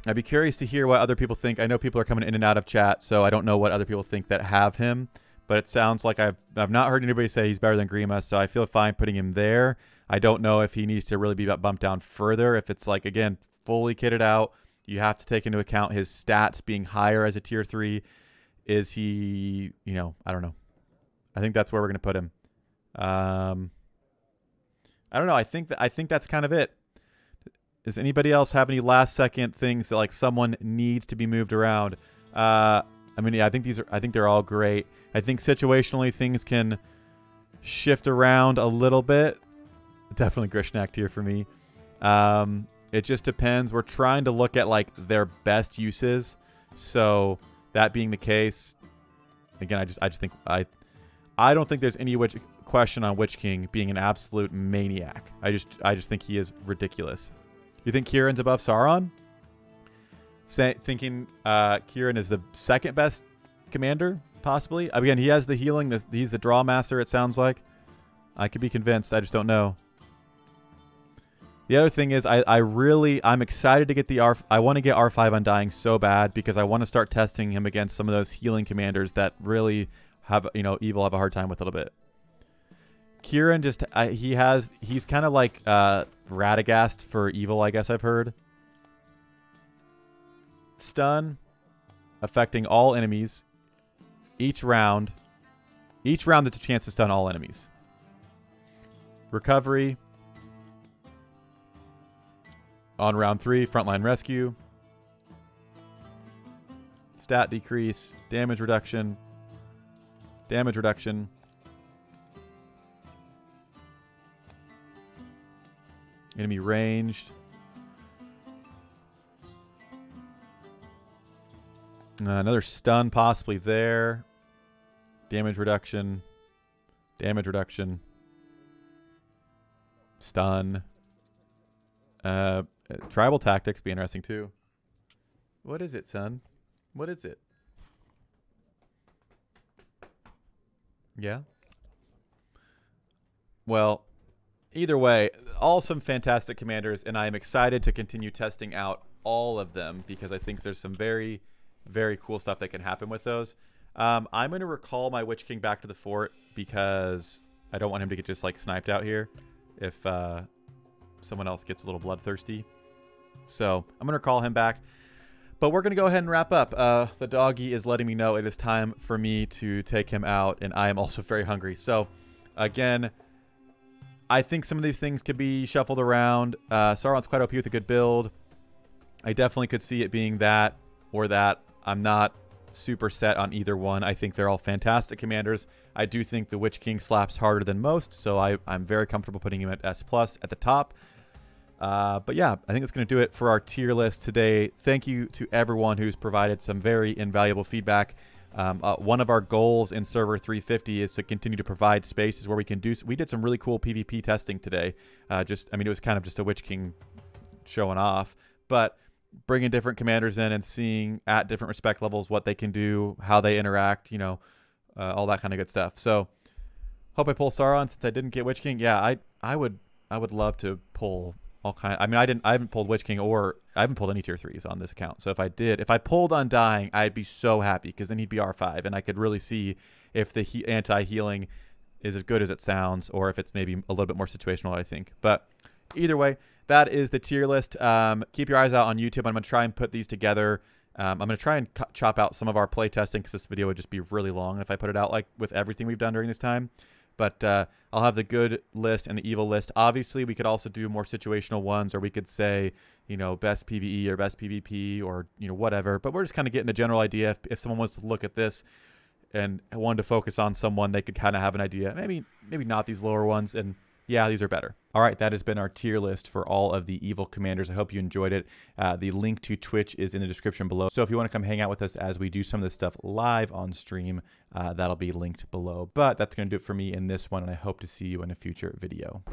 I'd be curious to hear what other people think. I know people are coming in and out of chat, so I don't know what other people think that have him. But it sounds like I've I've not heard anybody say he's better than Grima, so I feel fine putting him there. I don't know if he needs to really be bumped down further. If it's like again fully kitted out, you have to take into account his stats being higher as a tier three. Is he? You know, I don't know. I think that's where we're gonna put him. Um, I don't know. I think that I think that's kind of it does anybody else have any last second things that like someone needs to be moved around? Uh, I mean, yeah, I think these are. I think they're all great. I think situationally things can shift around a little bit. Definitely Grishnákh here for me. Um, it just depends. We're trying to look at like their best uses. So that being the case, again, I just I just think I I don't think there's any which question on Witch King being an absolute maniac. I just I just think he is ridiculous. You think Kieran's above Sauron? Thinking uh, Kieran is the second best commander, possibly. Again, he has the healing. The, he's the draw master. It sounds like. I could be convinced. I just don't know. The other thing is, I, I really, I'm excited to get the R. I want to get R5 Undying so bad because I want to start testing him against some of those healing commanders that really have, you know, evil have a hard time with a little bit. Kieran just, I, he has, he's kind of like uh, Radagast for evil, I guess I've heard. Stun, affecting all enemies each round. Each round, there's a chance to stun all enemies. Recovery, on round three, frontline rescue. Stat decrease, damage reduction, damage reduction. Enemy ranged. Uh, another stun possibly there. Damage reduction. Damage reduction. Stun. Uh, uh, tribal tactics be interesting too. What is it, son? What is it? Yeah. Well, either way, all some fantastic commanders, and I am excited to continue testing out all of them because I think there's some very, very cool stuff that can happen with those. Um, I'm going to recall my Witch King back to the fort because I don't want him to get just like sniped out here if uh, someone else gets a little bloodthirsty. So I'm going to recall him back. But we're going to go ahead and wrap up. Uh, the doggy is letting me know it is time for me to take him out, and I am also very hungry. So, again, I think some of these things could be shuffled around. Uh, Sauron's quite OP with a good build. I definitely could see it being that or that. I'm not super set on either one. I think they're all fantastic commanders. I do think the Witch King slaps harder than most, so I, I'm very comfortable putting him at S plus at the top. Uh, but yeah, I think that's going to do it for our tier list today. Thank you to everyone who's provided some very invaluable feedback. Um, uh, one of our goals in server 350 is to continue to provide spaces where we can do. We did some really cool PvP testing today. Uh, just, I mean, it was kind of just a Witch King showing off, but bringing different commanders in and seeing at different respect levels what they can do, how they interact, you know, uh, all that kind of good stuff. So, hope I pull Sauron since I didn't get Witch King. Yeah, I I would I would love to pull all kind. Of, I mean, I didn't. I haven't pulled Witch King or I haven't pulled any tier threes on this account. So if I did, if I pulled Undying, I'd be so happy because then he'd be R five, and I could really see if the he- anti healing is as good as it sounds, or if it's maybe a little bit more situational. I think, but either way, that is the tier list. Um, keep your eyes out on YouTube. I'm gonna try and put these together. Um, I'm gonna try and chop out some of our play testing because this video would just be really long if I put it out like with everything we've done during this time. But uh, I'll have the good list and the evil list. Obviously, we could also do more situational ones, or we could say, you know, best PVE or best PvP or, you know, whatever. But we're just kind of getting a general idea. If, if someone wants to look at this and wanted to focus on someone, they could kind of have an idea. Maybe, maybe not these lower ones. And yeah, these are better. All right, that has been our tier list for all of the evil commanders. I hope you enjoyed it. Uh, the link to Twitch is in the description below. So if you want to come hang out with us as we do some of this stuff live on stream, uh, that'll be linked below. But that's going to do it for me in this one, and I hope to see you in a future video.